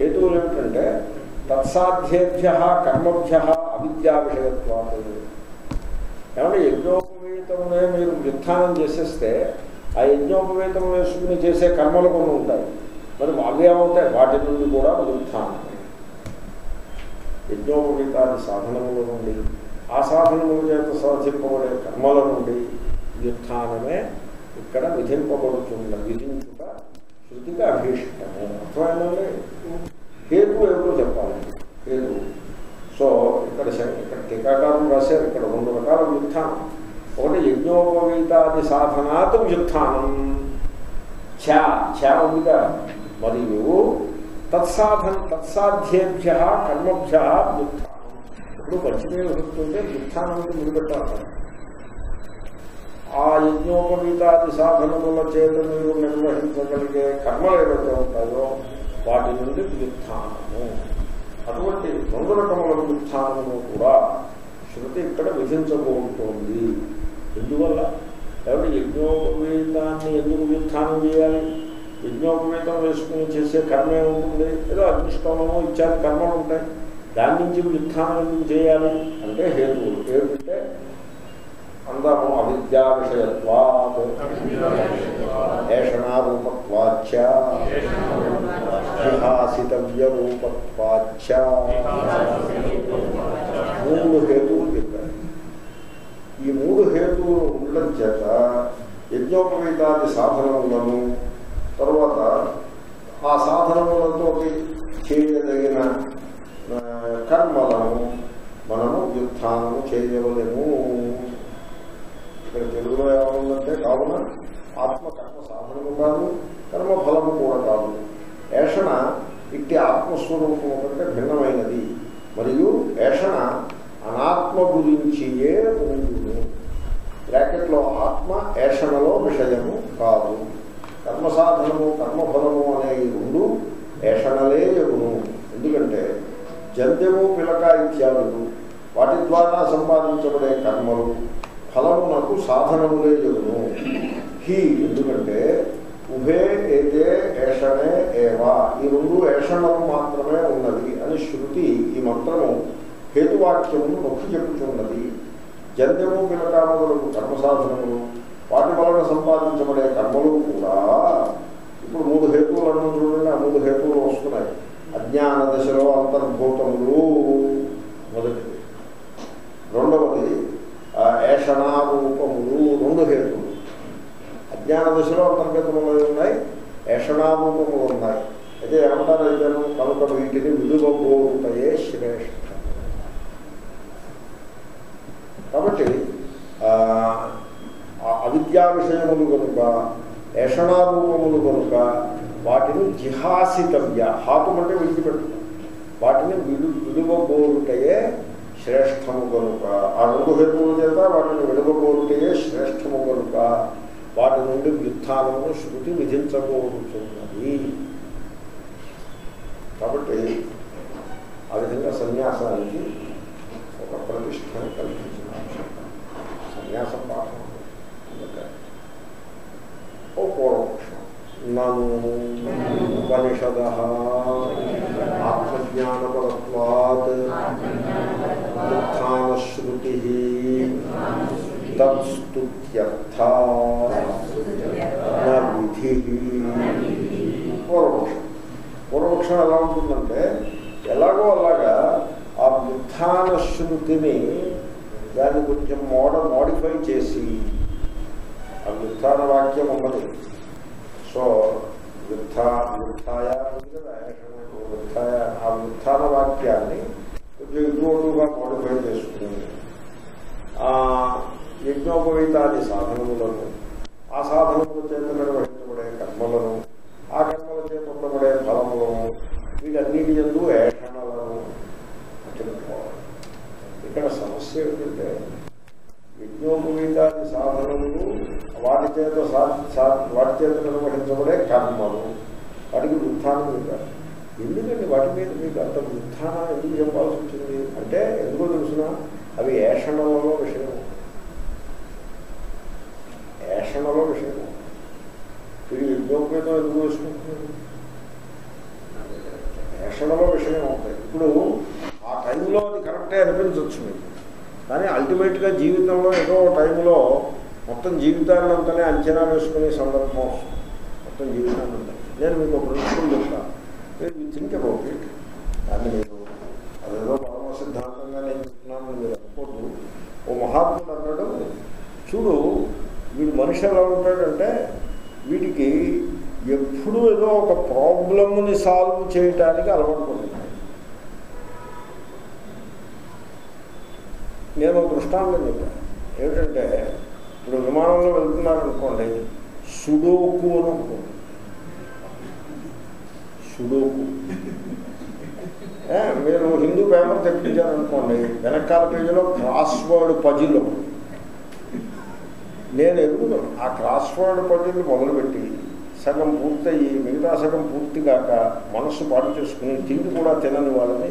హేతువులు ఏమిటంటే తత్సాధ్యేభ్య కర్మభ్య అవిద్యా విషయత్వాలు ఏమంటే యజ్ఞోపవేతమునే మీరు వ్యుత్థానం చేసేస్తే ఆ యజ్ఞోపవేతం వేసుకుని చేసే కర్మలు కొన్ని ఉంటాయి. మరి అవి ఏమవుతాయి? వాటి నుండి కూడా వ్యుత్థానం. యజ్ఞోపవేతాది సాధనముల నుండి ఆ సాధనముల చేత సాధింపబడే కర్మల నుండి వ్యుత్థానమే ఇక్కడ విధింపబడుతుంది విధించుట శృతికి అభీష్టము అర్థమైందండి హేతు ఏమిటో చెప్పాలి హేతు సో ఇక్కడ శం- ఇక్కడ టీకాకారం రాశారు ఇక్కడ రెండు రకాల వ్యుత్థానం ఒకటి యజ్ఞోపవీతాది సాధనాత్ వ్యుత్థానం ఛా ఛా ఉందిగా మరియు తత్సాధన తత్సాధ్యేభ్య కర్మభ్య వ్యుత్థానం ఇప్పుడు మంచినీళ్ళు వస్తుంటే వ్యుత్థానానికి ముడిపెట్టాలి ఆ యజ్ఞోపవీతాది సాధనముల చేత మీరు నిర్వహించగలిగే కర్మలు ఏవైతే ఉంటాయో వాటి నుండి వ్యుత్థానము అటువంటి రెండు రకముల వ్యుత్థానము కూడా శృతి ఇక్కడ విధించబోతోంది. ఎందువల్ల? ఎవరి యజ్ఞోపవీతాన్ని ఎందుకు వ్యుత్థానం చేయాలి? యజ్ఞోపవీతం వేసుకుని చేసే కర్మ ఏముంటుంది? ఏదో అగ్నిష్టమో ఇచ్చారు కర్మలు ఉంటాయి. దాని నుంచి వ్యుత్థానం ఎందుకు చేయాలి? అంటే హేతువులు. ఏమిటంటే అందము అవిద్యా విషయత్వాత్ ఏషణారూపత్వాచ విహాసితవ్య మూడు హేతువులు చెప్పారు. ఈ మూడు హేతువులు ఉండడం చేత యజ్ఞోపవీతాది సాధనములను తర్వాత ఆ సాధనములతో చేయదగిన కర్మలను మనము యుద్ధాలను చేయవలేము. కావున ఆత్మ కర్మ సాధనము కాదు కర్మ ఫలము కూడా కాదు. ఏషణ ఇట్టి ఆత్మస్వరూపము కంటే భిన్నమైనది. మరియు ఏషణ అనాత్మ గురించియే ఉండును. బ్రాకెట్లో ఆత్మ ఏషణలో విషయము కాదు. కర్మ సాధనము కర్మఫలము అనే ఈ రెండు ఏషణలే ఎగును. ఎందుకంటే జంధ్యము పిలక ఇత్యాదులు. వాటి ద్వారా సంపాదించబడే కర్మలు. ఫలమునకు సాధనములే ఎగును హీ ఎందుకంటే ఉభే ఏదే ఏషణే ఏవా. ఈ రెండు ఏషణము మాత్రమే ఉన్నది అని శృతి ఈ మంత్రము హేతువాక్యమును నొక్కి చెప్పుతున్నది జంధ్యము పిలకామములకు కర్మ సాధనములు వాటి వలన సంపాదించబడే కర్మలు కూడా ఇప్పుడు మూడు హేతువులను చూడండి ఆ మూడు హేతువులు వస్తున్నాయి. అజ్ఞాన దశలో అంతర్భూతములు. మొదటిది. రెండవది ఏషణారూపములు రెండు హేతులు అజ్ఞాన దశలో అంతర్గతములు ఉన్నాయి ఏషణారూపములు ఉన్నాయి. అయితే ఏమంటారు అయితే కనుక వీటిని విలువబోతాయే శ్రేష్ఠ. కాబట్టి ఆ, అవిద్యా విషయములు కనుక ఏషణారూపములు కనుక వాటిని జిహాసితవ్య హాతం అంటే విడిచిపెట్టుతాం వాటిని విలు విలువబోరుటయే శ్రేష్టము కనుక ఆ రెండు హేతువుల చేత వాటిని విడువబోరుటయే శ్రేష్టము కనుక వాటి నుండి వ్యుత్థానము శృతి విధించబోతున్నది కాబట్టి ఆ విధంగా సన్యాసానికి ఒక ప్రతిష్టను కల్పించిన సన్యాసం పాఠం. ఓ పూర్వపక్షం. నన్ను ఉపనిషద ఆత్మజ్ఞానపరత్వాత్ ఉత్థానశ్రుతి తత్స్తుత్యర్థ నా విధి పూర్వపక్షం పూర్వపక్షం ఎలా ఉంటుందంటే ఎలాగో అలాగా ఆ ఉత్థాన శృతిని దాన్ని కొంచెం మోడ మోడిఫై చేసి ఆ ఉత్థాన వాక్యం ఉన్నది. సో వృద్ధ వృద్ధాయ ఉంది కదా వృద్ధాయ ఆ వృద్ధాన వాక్యాన్ని కొంచెం ఇటువంటిగా మోడిఫై చేసుకుని యజ్ఞోపవీతాది సాధనములను ఆ సాధనముల చేత నిర్వహించబడే కర్మలను ఆ కర్మల చేత పొందబడే ఫలములను వీటన్నిటి ఎందు ఏషణలను అట్టుకోవాలి ఇక్కడ సమస్య ఏమిటంటే యోగవీతాది సాధనములు వాటి చేత వాటి చేత నిర్వహించబడే కర్మలు. వాటికి వృత్థానం చెప్పారు. ఎందుకండి వాటి మీద మీకు అంత వృత్థానం ఎందుకు చెప్పాల్సి వచ్చింది? అంటే ఎందుకో తెలుసిన అవి ఏషణలలో విషయం ఏషణలో విషయం వీడు యుద్ధోపేతం ఎందుకు వేసుకుంటున్నాడు ఏషణలో విషయం ఉంటాయి ఇప్పుడు ఆ టైంలో అది కరెక్టే అనిపించవచ్చు మీకు. కానీ అల్టిమేట్గా జీవితంలో ఏదో టైంలో మొత్తం జీవితాన్ని అంతనే అంచనా వేసుకునే సందర్భం మొత్తం జీవితాన్ని అంతా నేను మీకు ఒక ప్రిన్సిపల్ చెప్తాను మీరు యూ థింక్ అబౌట్ ఇట్ దాన్ని మీరు అదేదో పరమ సిద్ధాంతంగా నేను చెప్తున్నాను మీరు అనుకోద్దు ఓ మహాత్ముడు అన్నాడు చూడు వీడు మనిషి ఎలా ఉంటాడంటే వీడికి ఎప్పుడూ ఏదో ఒక ప్రాబ్లమ్ని సాల్వ్ చేయటానికి అలవాటు పడుతున్నాడు నేను ఒక దృష్టాంతం చెప్పాను. ఏమిటంటే ఇప్పుడు విమానంలో వెళ్తున్నారనుకోండి సుడోకు అని ఉంటుంది. సుడోకు. మీరు హిందూ పేపర్ తెప్పించారనుకోండి వెనకాల పేజీలో క్రాస్ వర్డ్ పజిల్ నేను ఎదుగుతాను ఆ క్రాస్ వర్డ్ పజిల్ మొదలుపెట్టి సగం పూర్తయి మిగతా సగం పూర్తి కాక మనస్సు పాటు చేసుకుని తిండి కూడా తినని వాళ్ళని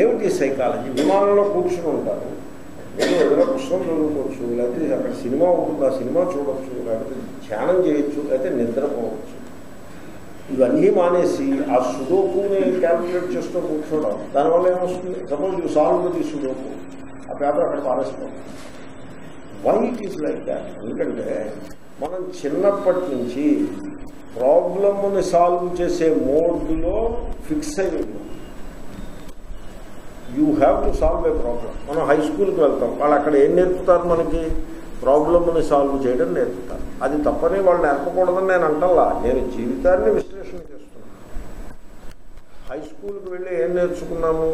ఏమిటి సైకాలజీ? విమానంలో కూర్చుని ఉంటారు. నేను ఏదైనా పుస్తకం చదువుకోవచ్చు లేకపోతే అక్కడ సినిమా ఉంటుంది ఆ సినిమా చూడవచ్చు లేకపోతే ధ్యానం చేయొచ్చు లేకపోతే నిద్రపోవచ్చు. ఇవన్నీ మానేసి ఆ సుడోకుని క్యాల్కులేట్ చేస్తూ కూర్చోవడం దానివల్ల ఏమొస్తుంది? Suppose you solve the sudoku ఆ పేపర్ అక్కడ పారేస్తాం why it is like that ఎందుకంటే మనం చిన్నప్పటి నుంచి ప్రాబ్లమ్ని సాల్వ్ చేసే మోడ్లో ఫిక్స్ అయి ఉన్నాం. You have to solve a problem మనం హై స్కూల్కి వెళ్తాం. వాళ్ళు అక్కడ ఏం నేర్పుతారు మనకి? ప్రాబ్లమ్ని సాల్వ్ చేయడం నేర్పుతారు. అది తప్పని వాళ్ళు నేర్పకూడదని నేను అంటల్లా. నేను జీవితాన్ని విశ్లేషణ చేస్తున్నాను హై స్కూల్కి వెళ్ళి ఏం నేర్చుకున్నాము?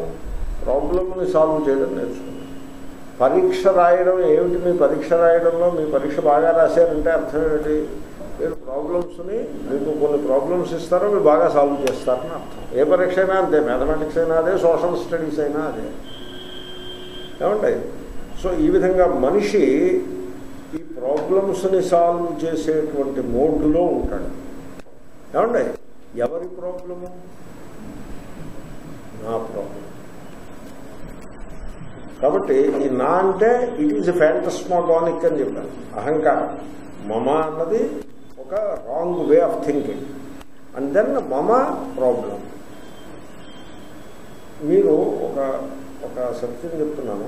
ప్రాబ్లమ్ని సాల్వ్ చేయడం నేర్చుకున్నాము పరీక్ష రాయడం ఏమిటి? మీ పరీక్ష రాయడంలో మీ పరీక్ష బాగా రాశారంటే అర్థం ఏమిటి? ప్రాబ్లమ్స్ని మీకు కొన్ని ప్రాబ్లమ్స్ ఇస్తారో మీరు బాగా సాల్వ్ చేస్తారని అర్థం. ఏ పరీక్ష అయినా అంతే మ్యాథమెటిక్స్ అయినా అదే సోషల్ స్టడీస్ అయినా అదే. ఏమండి? సో ఈ విధంగా మనిషి ఈ ప్రాబ్లమ్స్ని సాల్వ్ చేసేటువంటి మోడ్లో ఉంటాడు. ఏమండి? ఎవరి ప్రాబ్లము నా ప్రాబ్లం కాబట్టి ఈ నా అంటే ఇట్ ఈజ్ ఫ్యాంటస్మాగానిక్ అని చెప్పాను అహంకారం. మమ అన్నది ఒక wrong way of thinking and then మమ ప్రాబ్లం మీరు ఒక ఒక సత్యం చెప్తున్నాను.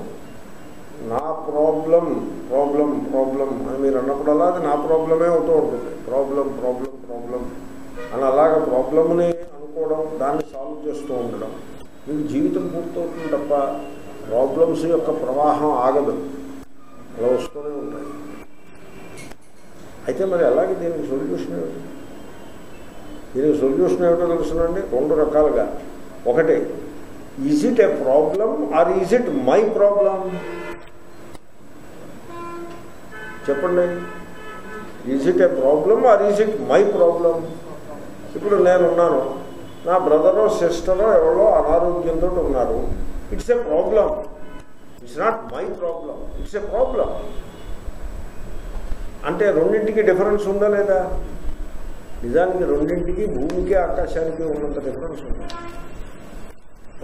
నా ప్రాబ్లం ప్రాబ్లం ప్రాబ్లం అని మీరు అన్నప్పుడల్లా అది నా ప్రాబ్లమే అవుతూ ఉంటుంది. ప్రాబ్లం ప్రాబ్లం ప్రాబ్లం అని అలాగ ప్రాబ్లమ్ని అనుకోవడం దాన్ని సాల్వ్ చేస్తూ ఉండడం. మీకు జీవితం పూర్తవుతుంది తప్ప ప్రాబ్లమ్స్ యొక్క ప్రవాహం ఆగదు. అలా వస్తూనే ఉంటాయి. అయితే మరి అలాగే దీనికి సొల్యూషన్ ఏమిటి? దీనికి సొల్యూషన్ ఏమిటో తెలుసునండి? రెండు రకాలుగా. ఒకటి is it a problem or is it my problem చెప్పండి. Is it a problem or is it my problem ఇప్పుడు నేనున్నాను నా బ్రదరో సిస్టరో ఎవరో అనారోగ్యంతో ఉన్నారు. It's a problem it's not my problem it's a problem అంటే రెండింటికి డిఫరెన్స్ ఉందా లేదా? నిజానికి రెండింటికి భూమికి ఆకాశానికి ఉన్నంత డిఫరెన్స్ ఉంది?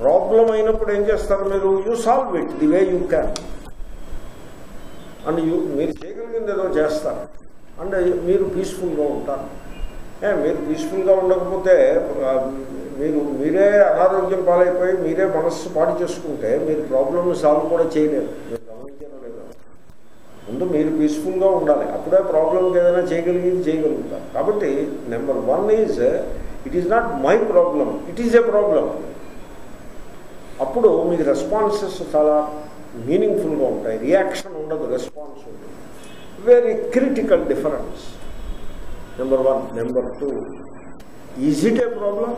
ప్రాబ్లం అయినప్పుడు ఏం చేస్తారు మీరు? You solve it the way you can and you మీరు చేయగలిగింది ఏదో చేస్తారు. అండ్ మీరు పీస్ఫుల్గా ఉంటారు. ఏ, మీరు పీస్ఫుల్గా ఉండకపోతే మీరు మీరే అనారోగ్యం పాలైపోయి మీరే మనస్సు పాటు చేసుకుంటే మీరు ప్రాబ్లమ్ సాల్వ్ కూడా చేయలేరు. మీరు గమనించారో ముందు మీరు పీస్ఫుల్గా ఉండాలి. అప్పుడే ప్రాబ్లంకి ఏదైనా చేయగలిగేది చేయగలుగుతారు కాబట్టి number one is it is not my problem it is a problem అప్పుడు మీకు రెస్పాన్సెస్ చాలా మీనింగ్ఫుల్గా ఉంటాయి. రియాక్షన్ ఉండదు రెస్పాన్స్ ఉంటుంది very critical difference number one number two is it a problem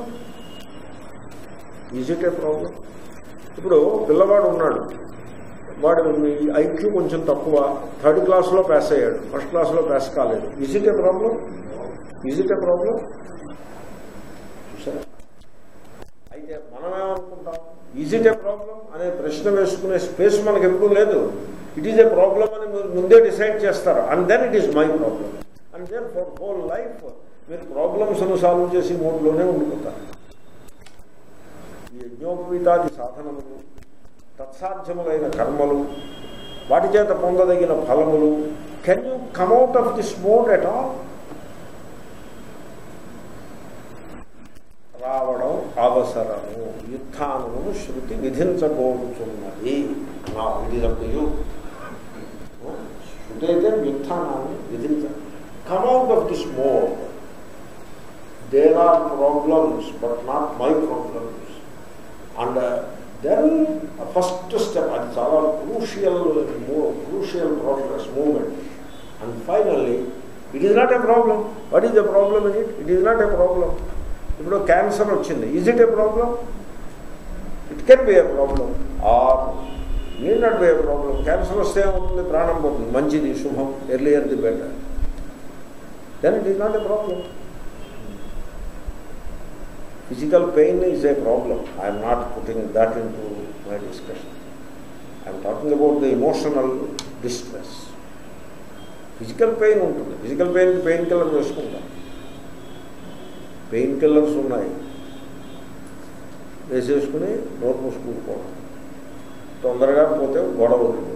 is it a problem ఇప్పుడు పిల్లవాడు ఉన్నాడు. వాడు ఐక్యూ కొంచెం తక్కువ. థర్డ్ క్లాస్లో పాస్ అయ్యాడు. ఫస్ట్ క్లాస్లో పాస్ కాలేదు. Is a problem is a problem చూసారా? అయితే మనమేమనుకుంటాం ఈజ్ ఏ ప్రాబ్లం అనే ప్రశ్న వేసుకునే స్పేస్ మనకు ఎప్పుడూ లేదు. ఇట్ ఈజ్ ఏ ప్రాబ్లం అని మీరు ముందే డిసైడ్ చేస్తారు? And then it is my problem and then for whole life మీరు ప్రాబ్లమ్స్ను సాల్వ్ చేసి మూడులోనే ఉండిపోతారు. ఈ యజ్ఞోపవీతాది సాధనములు తత్సాధ్యములైన కర్మలు వాటి చేత పొందదగిన ఫలములు. Can you come out of this mode at all రావడం అవసరము. యుద్ధానము శృతి విధించబోతున్నది. నా విధిరప్యు శృతి అయితే యుద్ధానాన్ని విధించ. Come out of this mode there are problems but not my problems and then first step అది చాలా crucial crucial progress moment and finally it is not a problem what is the problem in it it is not a problem ఇప్పుడు cancer వచ్చింది. Is it a problem it can be a problem or need not be a problem cancer వస్తే ఏమవుతుంది ప్రాణం పోతుంది. మంచిది శుభం. Earlier the better then it is not a problem physical pain is a problem I'm not putting that into my discussion I'm talking about the emotional distress physical pain ఉంటుంది. Physical pain pain killer వేసుకుంటాం. Pain killers ఉన్నాయి. వేసేసుకుని నోట్ మూసుకుపోవడం తొందరగా పోతే గొడవ ఉంటుంది.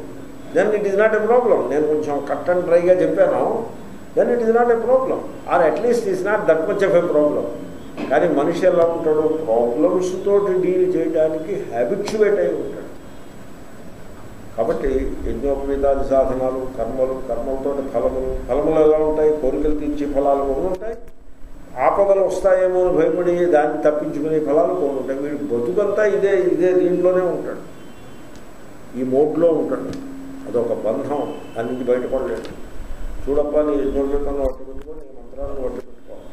Then it is not a problem నేను కొంచెం కట్ అండ్ డ్రైగా చెప్పాను. Then it is not a problem or at least is not that much of a problem కానీ మనిషి ఎలా ఉంటాడు ప్రాబ్లమ్స్ తోటి డీల్ చేయడానికి హ్యాబిచ్యువేట్ అయి ఉంటాడు. కాబట్టి యజ్ఞోపవేదాది సాధనాలు కర్మలు కర్మలతో ఫలములు ఫలములు ఎలా ఉంటాయి? కోరికలు తీర్చే ఫలాలు కొన్ని ఉంటాయి. ఆపదలు వస్తాయేమో అని భయపడి దాన్ని తప్పించుకునే ఫలాలు కొన్ని ఉంటాయి. వీడు బతుకంతా ఇదే ఇదే దీంట్లోనే ఉంటాడు. ఈ మోడ్లో ఉంటాడు. అదొక బంధం. దాని నుంచి బయటపడలేదు చూడప్ప నీ యజ్ఞోపేతంలో పట్టుకుంటుకో నీ మంత్రాలను వట్టు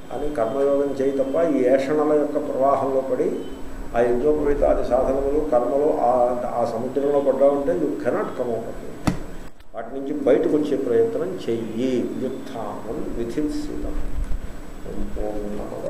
అని కర్మయోగం చేయి తప్ప ఈ ఏషణల యొక్క ప్రవాహంలో పడి ఆ యజ్ఞోపేతాది సాధనములు కర్మలు ఆ- ఆ సముద్రంలో పడ్డామంటే యూ కెనాట్ కమౌట్ వాటి నుంచి బయటకు వచ్చే ప్రయత్నం చెయ్యి. యుద్ధానం విధిత్సితం. పూర్ణమద